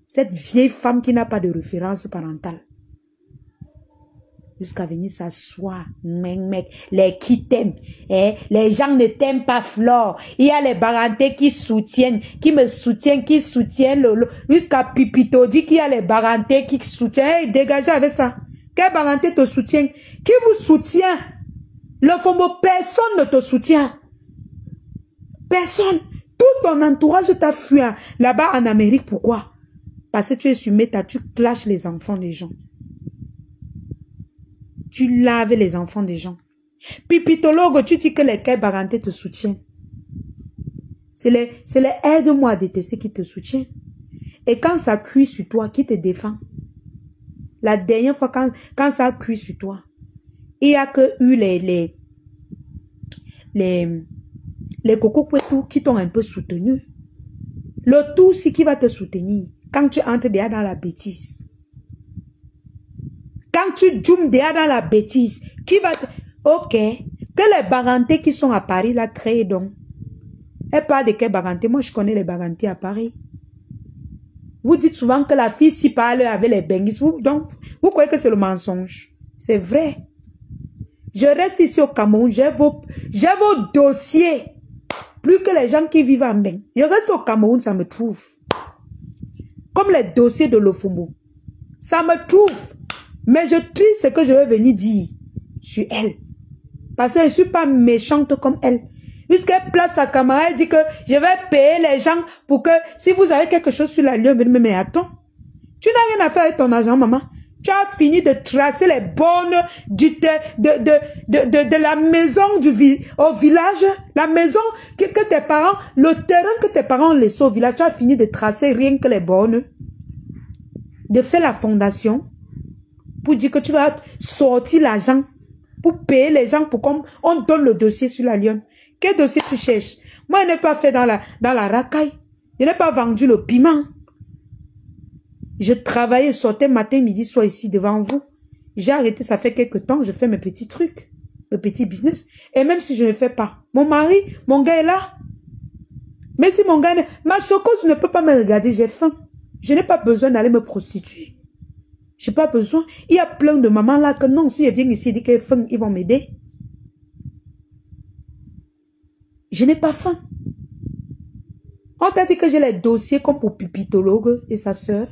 Cette vieille femme qui n'a pas de référence parentale jusqu'à venir s'asseoir. Mec, les qui t'aiment. Eh, les gens ne t'aiment pas, Flore. Il y a les barantés qui soutiennent, qui me soutiennent, qui soutiennent le, jusqu'à Pipito dit qu'il y a les barantés qui soutiennent. Hey, dégagez avec ça. Quel baranté te soutient? Qui vous soutient? Le FOMO, personne ne te soutient. Personne. Tout ton entourage t'a fui là-bas en Amérique. Pourquoi? Parce que tu es sur Meta, tu clashes les enfants des gens. Tu laves les enfants des gens. Pipitologue, tu dis que les quais barantés te soutiennent. C'est les, c'est les aide-moi à détester qui te soutiennent. Et quand ça cuit sur toi, qui te défend? La dernière fois, quand, quand ça cuit sur toi, il y a que eu les, les, les, les coco qui t'ont un peu soutenu. Le tout, c'est qui va te soutenir quand tu entres déjà dans la bêtise. Quand tu déjà dans la bêtise, qui va. Ok. Que les barantés qui sont à Paris, la créent donc. Elle parle de quel baranté Moi, je connais les barantés à Paris. Vous dites souvent que la fille s'y parle avec les bengis. Vous, donc, vous croyez que c'est le mensonge? C'est vrai. Je reste ici au Cameroun. J'ai vos, vos dossiers. Plus que les gens qui vivent en Beng. Je reste au Cameroun, ça me trouve. Comme les dossiers de l'Ofumbo. Ça me trouve. Mais je trie ce que je vais venir dire sur elle. Parce que je ne suis pas méchante comme elle. Puisqu'elle place sa caméra, elle dit que je vais payer les gens pour que si vous avez quelque chose sur la ligne, mais, mais attends. Tu n'as rien à faire avec ton argent, maman. Tu as fini de tracer les bornes du, de, de, de, de, de la maison du au village, la maison que, que, tes parents, le terrain que tes parents ont laissé au village, tu as fini de tracer rien que les bornes, de faire la fondation, pour dire que tu vas sortir l'argent pour payer les gens pour qu'on on donne le dossier sur la lionne. Quel dossier tu cherches? Moi, je n'ai pas fait dans la, dans la racaille. Je n'ai pas vendu le piment. Je travaillais, sortais matin, midi, soir ici devant vous. J'ai arrêté, ça fait quelques temps, je fais mes petits trucs, mes petits business. Et même si je ne fais pas, mon mari, mon gars est là. Mais si mon gars, ma chocouse ne peut pas me regarder, j'ai faim. Je n'ai pas besoin d'aller me prostituer. J'ai pas besoin. Il y a plein de mamans là que non, si je viens ici, dit que faim, ils vont m'aider. Je n'ai pas faim. On t'a dit que j'ai les dossiers comme pour Pipitologue et sa sœur.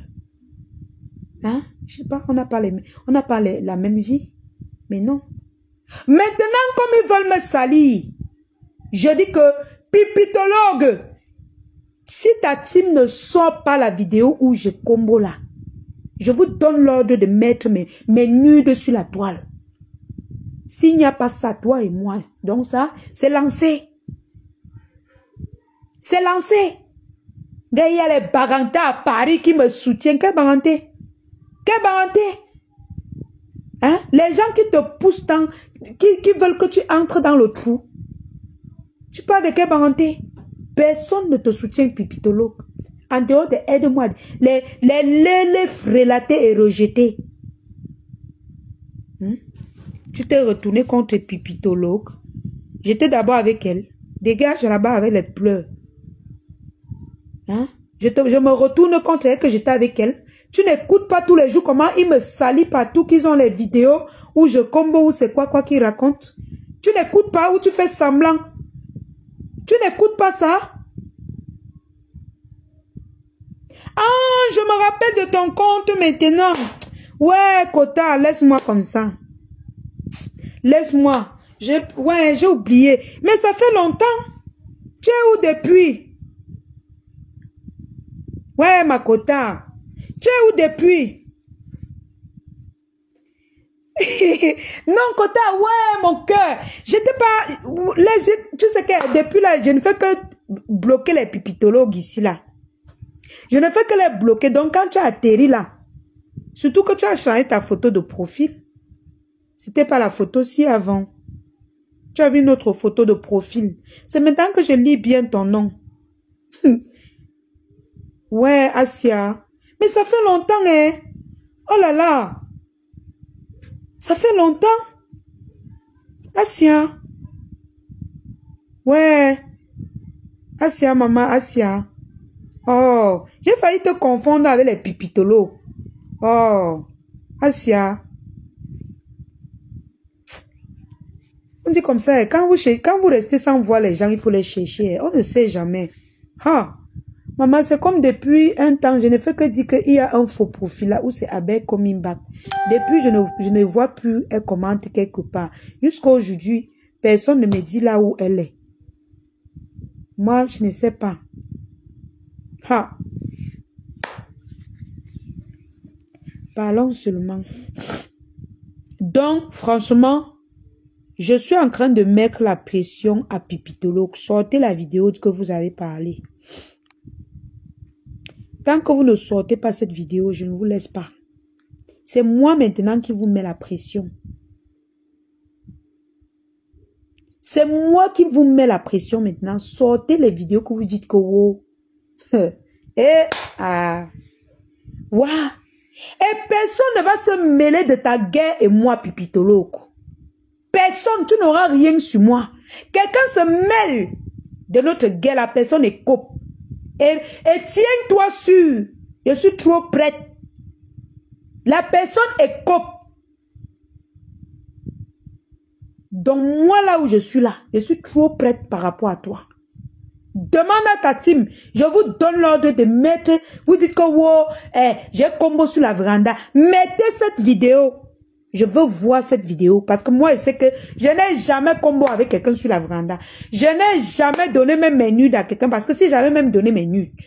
Hein? Je sais pas, on n'a pas, les, on n'a pas la même vie. Mais non. Maintenant, comme ils veulent me salir, je dis que Pipitologue, si ta team ne sort pas la vidéo où je combo là, je vous donne l'ordre de mettre mes, mes nudes sur la toile. S'il n'y a pas ça, toi et moi, donc ça, c'est lancé. C'est lancé. Il y a les barantés à Paris qui me soutiennent. Quel baranté? Quel baranté? Hein? Les gens qui te poussent dans, qui, veulent que tu entres dans le trou. Tu parles de quel baranté? Personne ne te soutient, pipitologue. En dehors de aide-moi, les, les, les, et rejetés. Hmm? Tu t'es retourné contre pipitologue. J'étais d'abord avec elle. Dégage là-bas avec les pleurs. Hein? Je, me retourne contre elle que j'étais avec elle. Tu n'écoutes pas tous les jours comment ils me salient partout, qu'ils ont les vidéos où je combo ou c'est quoi, quoi qu'ils racontent. Tu n'écoutes pas où tu fais semblant. Tu n'écoutes pas ça? Ah, je me rappelle de ton compte maintenant. Ouais, Kota, laisse-moi comme ça. Laisse-moi. Ouais, j'ai oublié. Mais ça fait longtemps. Tu es où depuis? Ouais, ma cota. Tu es où depuis? Non, Kota, ouais, mon cœur. J'étais pas. Tu sais que depuis là, je ne fais que bloquer les pipitologues ici, là. Je ne fais que les bloquer. Donc, quand tu as atterri là, surtout que tu as changé ta photo de profil, c'était pas la photo si avant. Tu as vu une autre photo de profil. C'est maintenant que je lis bien ton nom. ouais, Asia. Mais ça fait longtemps, hein. Oh là là. Ça fait longtemps. Asia. Ouais. Asia, maman, Asia. Oh, j'ai failli te confondre avec les pipitolos. Oh, Asia. On dit comme ça, quand vous, quand vous restez sans voir les gens, il faut les chercher. On ne sait jamais. Ha. Maman, c'est comme depuis un temps, je ne fais que dire qu'il y a un faux profil là où c'est Abel coming. Depuis, je ne, je ne vois plus elle commente quelque part. Jusqu'à aujourd'hui, personne ne me dit là où elle est. Moi, je ne sais pas. Ha. Parlons seulement. Donc, franchement, je suis en train de mettre la pression à Pipitolo. Sortez la vidéo que vous avez parlé. Tant que vous ne sortez pas cette vidéo, je ne vous laisse pas. C'est moi maintenant qui vous mets la pression. C'est moi qui vous mets la pression maintenant. Sortez les vidéos que vous dites que wow. et ah. Et personne ne va se mêler de ta guerre et moi, Pipitolo. Personne, tu n'auras rien sur moi. Quelqu'un se mêle de notre guerre, la personne est cope. Et, tiens-toi sûr, je suis trop prête. La personne est cop. Donc moi là où je suis là, je suis trop prête par rapport à toi. Demande à ta team, je vous donne l'ordre de mettre, vous dites que wow, eh, j'ai combo sur la véranda. Mettez cette vidéo. Je veux voir cette vidéo parce que moi, je sais que je n'ai jamais combo avec quelqu'un sur la véranda. Je n'ai jamais donné mes nudes à quelqu'un parce que si j'avais même donné mes nudes,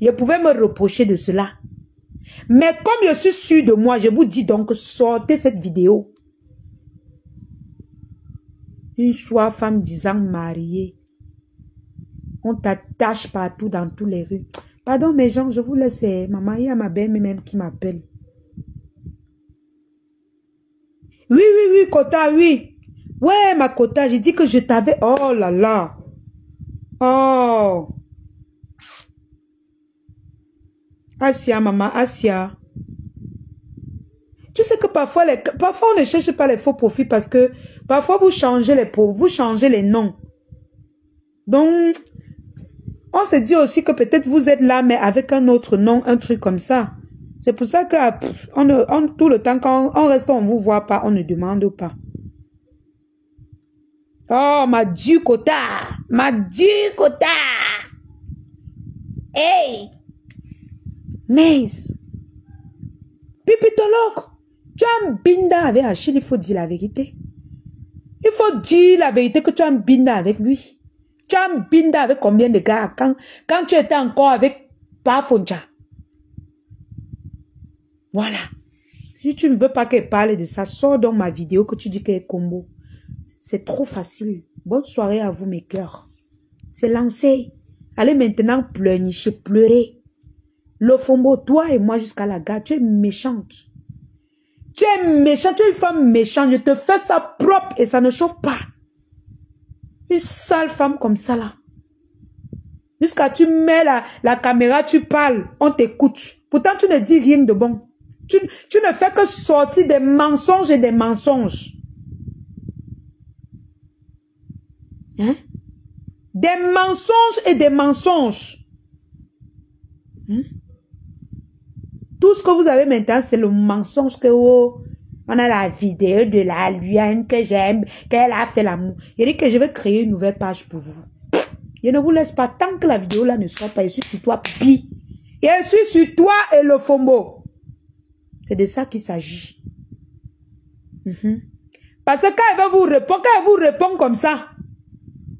je pouvais me reprocher de cela. Mais comme je suis sûr de moi, je vous dis donc, sortez cette vidéo. Une soir, femme disant mariée. On t'attache partout dans tous les rues. Pardon mes gens, je vous laisse. Maman, il y a ma belle même qui m'appelle. Oui, oui, oui, Kota, oui. Ouais, ma Kota, j'ai dit que je t'avais... Oh là là. Oh. Asia, maman, Asia. Tu sais que parfois, les, parfois on ne cherche pas les faux profits parce que parfois vous changez les vous changez les noms. Donc, on se dit aussi que peut-être vous êtes là, mais avec un autre nom, un truc comme ça. C'est pour ça que on, tout le temps, quand on reste, on ne vous voit pas, on ne demande pas. Oh, ma Kota! Ma Kota! Hey! Mais, Pipitologue, tu as un binda avec Achille, il faut dire la vérité. Il faut dire la vérité que tu as un binda avec lui. Tu as binda avec combien de gars quand, quand tu étais encore avec Pafoncha? Voilà. Si tu ne veux pas qu'elle parle de ça, sors dans ma vidéo que tu dis qu'elle est combo. C'est trop facile. Bonne soirée à vous, mes cœurs. C'est lancé. Allez maintenant pleurnicher, pleurer. Le fombo, toi et moi jusqu'à la gare, tu es méchante. Tu es méchante, tu es une femme méchante. Je te fais ça propre et ça ne chauffe pas. Une sale femme comme ça là. Jusqu'à tu mets la, la caméra, tu parles, on t'écoute. Pourtant, tu ne dis rien de bon. Tu, ne fais que sortir des mensonges et des mensonges. Hein? Des mensonges et des mensonges. Hein? Tout ce que vous avez maintenant, c'est le mensonge que oh, on a la vidéo de la lune que j'aime, qu'elle a fait l'amour. Il dit que je vais créer une nouvelle page pour vous. Je ne vous laisse pas tant que la vidéo là ne soit pas. Je suis sur toi, pi. Je suis sur toi et le fombo. C'est de ça qu'il s'agit. Mhm. Parce que quand elle va vous répondre, quand elle vous répond comme ça,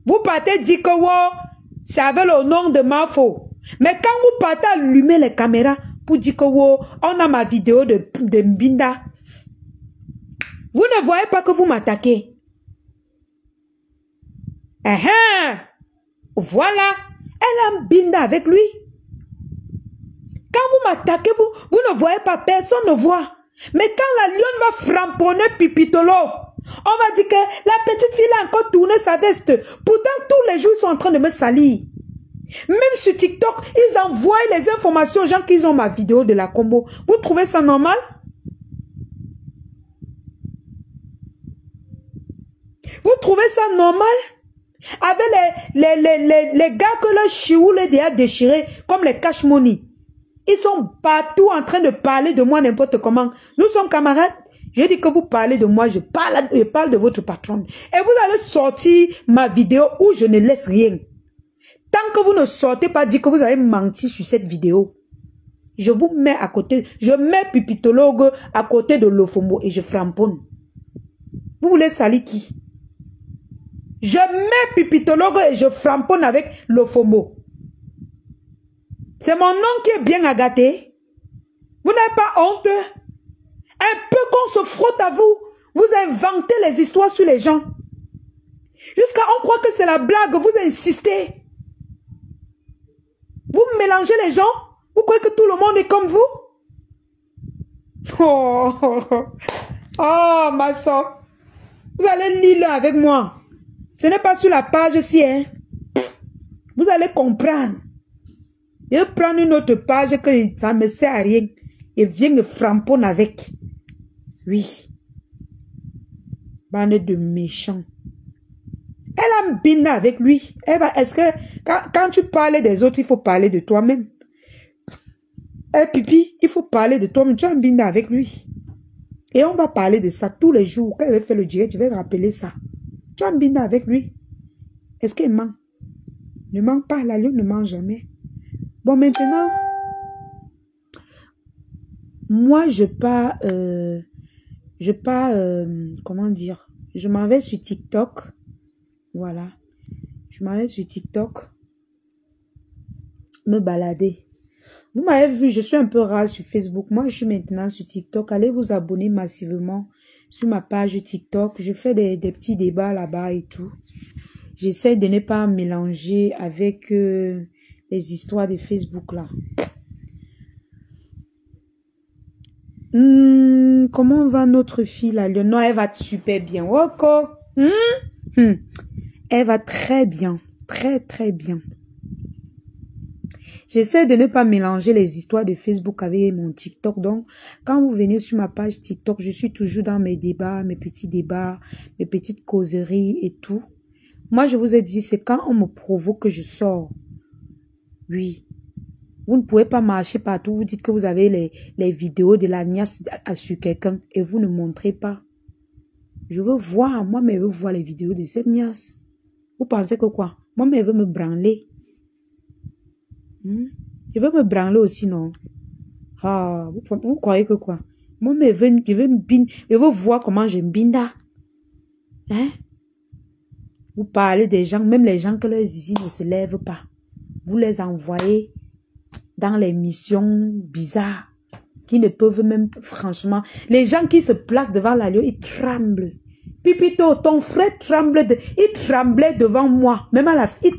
vous partez dire que wow, c'est avec le nom de Mafo. Mais quand vous partez allumer les caméras pour dire que on a ma vidéo de Mbinda, vous ne voyez pas que vous m'attaquez. Eh, voilà, elle a Mbinda avec lui. Quand vous m'attaquez, vous, vous ne voyez pas, personne ne voit. Mais quand la lionne va framponner Pipitolo, on va dire que la petite fille a encore tourné sa veste. Pourtant, tous les jours, ils sont en train de me salir. Même sur TikTok, ils envoient les informations aux gens qui ont ma vidéo de la combo. Vous trouvez ça normal? Vous trouvez ça normal? Avec les, les, les, les, gars que le chiou les a déchirés, comme les cash money. Ils sont partout en train de parler de moi n'importe comment. Nous sommes camarades. J'ai dit que vous parlez de moi, je parle, je parle de votre patron. Et vous allez sortir ma vidéo où je ne laisse rien. Tant que vous ne sortez pas dire que vous avez menti sur cette vidéo, je vous mets à côté, je mets Pipitologue à côté de l'Ofombo et je framponne. Vous voulez salir qui? Je mets Pipitologue et je framponne avec l'Ofombo. C'est mon nom qui est bien gâter. Vous n'avez pas honte? Un peu qu'on se frotte à vous. Vous inventez les histoires sur les gens. Jusqu'à on croit que c'est la blague, vous insistez. Vous mélangez les gens? Vous croyez que tout le monde est comme vous? Oh, oh, ma soeur. Vous allez lire avec moi. Ce n'est pas sur la page-ci, hein. Vous allez comprendre. Je vais une autre page que ça ne me sert à rien. Et viens me framponner avec. Oui. Bande de méchants. Elle a bine avec lui. Est-ce que quand, tu parles des autres, il faut parler de toi-même? Eh, pipi, il faut parler de toi-même. Tu as bine avec lui. Et on va parler de ça tous les jours. Quand il va faire le direct, je vais rappeler ça. Tu as bine avec lui. Est-ce qu'il ment? Ne ment pas. La lune ne ment jamais. Bon, maintenant, moi, je pas, euh, je pas, euh, comment dire, je m'en vais sur TikTok. Voilà. Je m'en vais sur TikTok me balader. Vous m'avez vu, je suis un peu rare sur Facebook. Moi, je suis maintenant sur TikTok. Allez vous abonner massivement sur ma page TikTok. Je fais des, petits débats là-bas et tout. J'essaie de ne pas mélanger avec euh, les histoires de Facebook là. Hmm, comment va notre fille là, Non, elle va super bien. Ok. Hmm? Hmm. Elle va très bien. Très, très bien. J'essaie de ne pas mélanger les histoires de Facebook avec mon TikTok. Donc, quand vous venez sur ma page TikTok, je suis toujours dans mes débats, mes petits débats, mes petites causeries et tout. Moi, je vous ai dit, c'est quand on me provoque que je sors. Oui. Vous ne pouvez pas marcher partout. Vous dites que vous avez les, les vidéos de la niasse sur quelqu'un et vous ne montrez pas. Je veux voir, moi, mais je veux voir les vidéos de cette niasse. Vous pensez que quoi? Moi, mais elle veut me branler. Hmm? Je veux me branler aussi, non? Ah, vous, croyez que quoi? Moi, je veux, je veux, je veux voir comment je binda. Hein? Vous parlez des gens, même les gens que leurs zizi ne se lèvent pas. Vous les envoyez dans les missions bizarres qui ne peuvent même, franchement, les gens qui se placent devant la ils tremblent. Pipito, ton frère tremble, il tremblait devant moi. Même à la il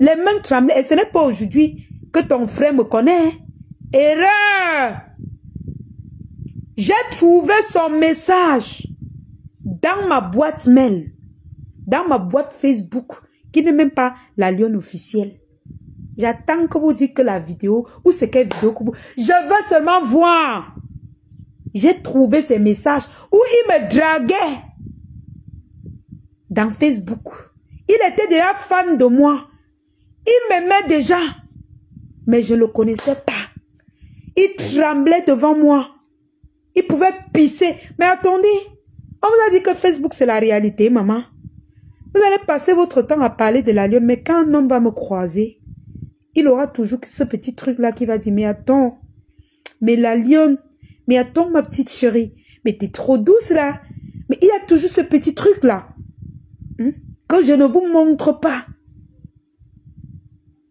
les mains tremblaient. Et ce n'est pas aujourd'hui que ton frère me connaît. Erreur! J'ai trouvé son message dans ma boîte mail, dans ma boîte Facebook, qui n'est même pas la lionne officielle. J'attends que vous dites que la vidéo, ou c'est quelle vidéo que vous... Je veux seulement voir. J'ai trouvé ces messages où il me draguait dans Facebook. Il était déjà fan de moi. Il m'aimait déjà. Mais je ne le connaissais pas. Il tremblait devant moi. Il pouvait pisser. Mais attendez, on vous a dit que Facebook c'est la réalité, maman. Vous allez passer votre temps à parler de la lionne, mais quand un homme va me croiser, il aura toujours ce petit truc-là qui va dire, mais attends, mais la lionne, mais attends ma petite chérie, mais t'es trop douce là. Mais il y a toujours ce petit truc-là. Hmm? Que je ne vous montre pas.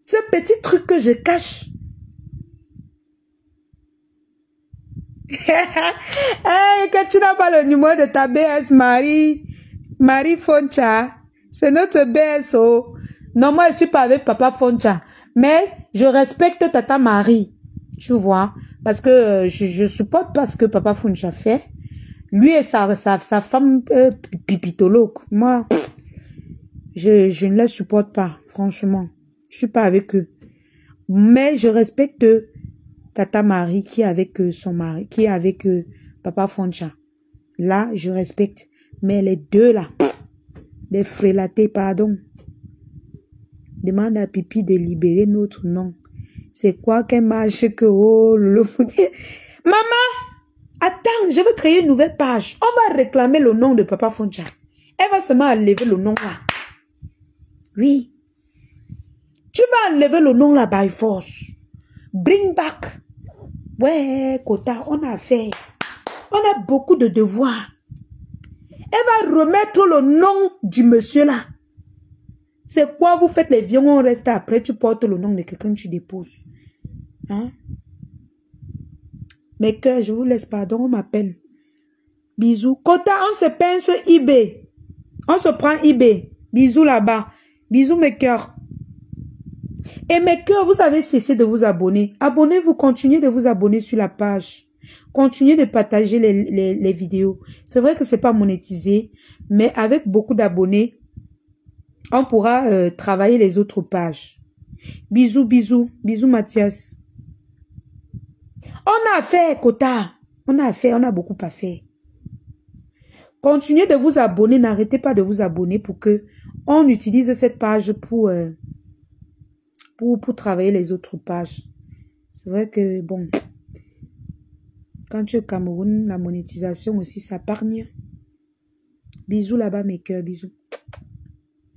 Ce petit truc que je cache. hey, que tu n'as pas le numéro de ta BS Marie, Marie Foncha, c'est notre BSO. Non, moi, je suis pas avec papa Foncha. Mais je respecte tata Marie. Tu vois? Parce que euh, je, je supporte pas ce que papa Foncha fait. Lui et sa, sa, sa femme euh, pipitologue. Moi, je, je ne les supporte pas, franchement. Je suis pas avec eux. Mais je respecte Tata Marie qui est avec euh, son mari, qui est avec euh, Papa Foncha. Là, je respecte. Mais les deux là, les frélatés, pardon. Demande à Pipi de libérer notre nom. C'est quoi qu'un marche que oh le Maman, attends, je veux créer une nouvelle page. On va réclamer le nom de Papa Foncha. Elle va seulement enlever le nom là. Oui. Tu vas enlever le nom là by force. Bring back. Ouais, Kota, on a fait. On a beaucoup de devoirs. Elle va remettre le nom du monsieur là. C'est quoi vous faites les vieux, on reste après, tu portes le nom de quelqu'un que tu déposes. Hein? Mes cœurs, je vous laisse pardon, on m'appelle. Bisous. Kota, on se pince eBay. On se prend eBay. Bisous là-bas. Bisous mes cœurs. Et mes cœurs, vous avez cessé de vous abonner. Abonnez-vous, continuez de vous abonner sur la page. Continuez de partager les, les, vidéos. C'est vrai que c'est pas monétisé, mais avec beaucoup d'abonnés, on pourra euh, travailler les autres pages. Bisous, bisous. Bisous, Mathias. On a fait, Kota. On a fait, on a beaucoup à faire. Continuez de vous abonner, n'arrêtez pas de vous abonner pour que on utilise cette page pour, euh, pour, travailler les autres pages. C'est vrai que, bon, quand tu es au Cameroun, la monétisation aussi, ça. Bisous là-bas, mes cœurs, bisous.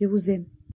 Je vous aime.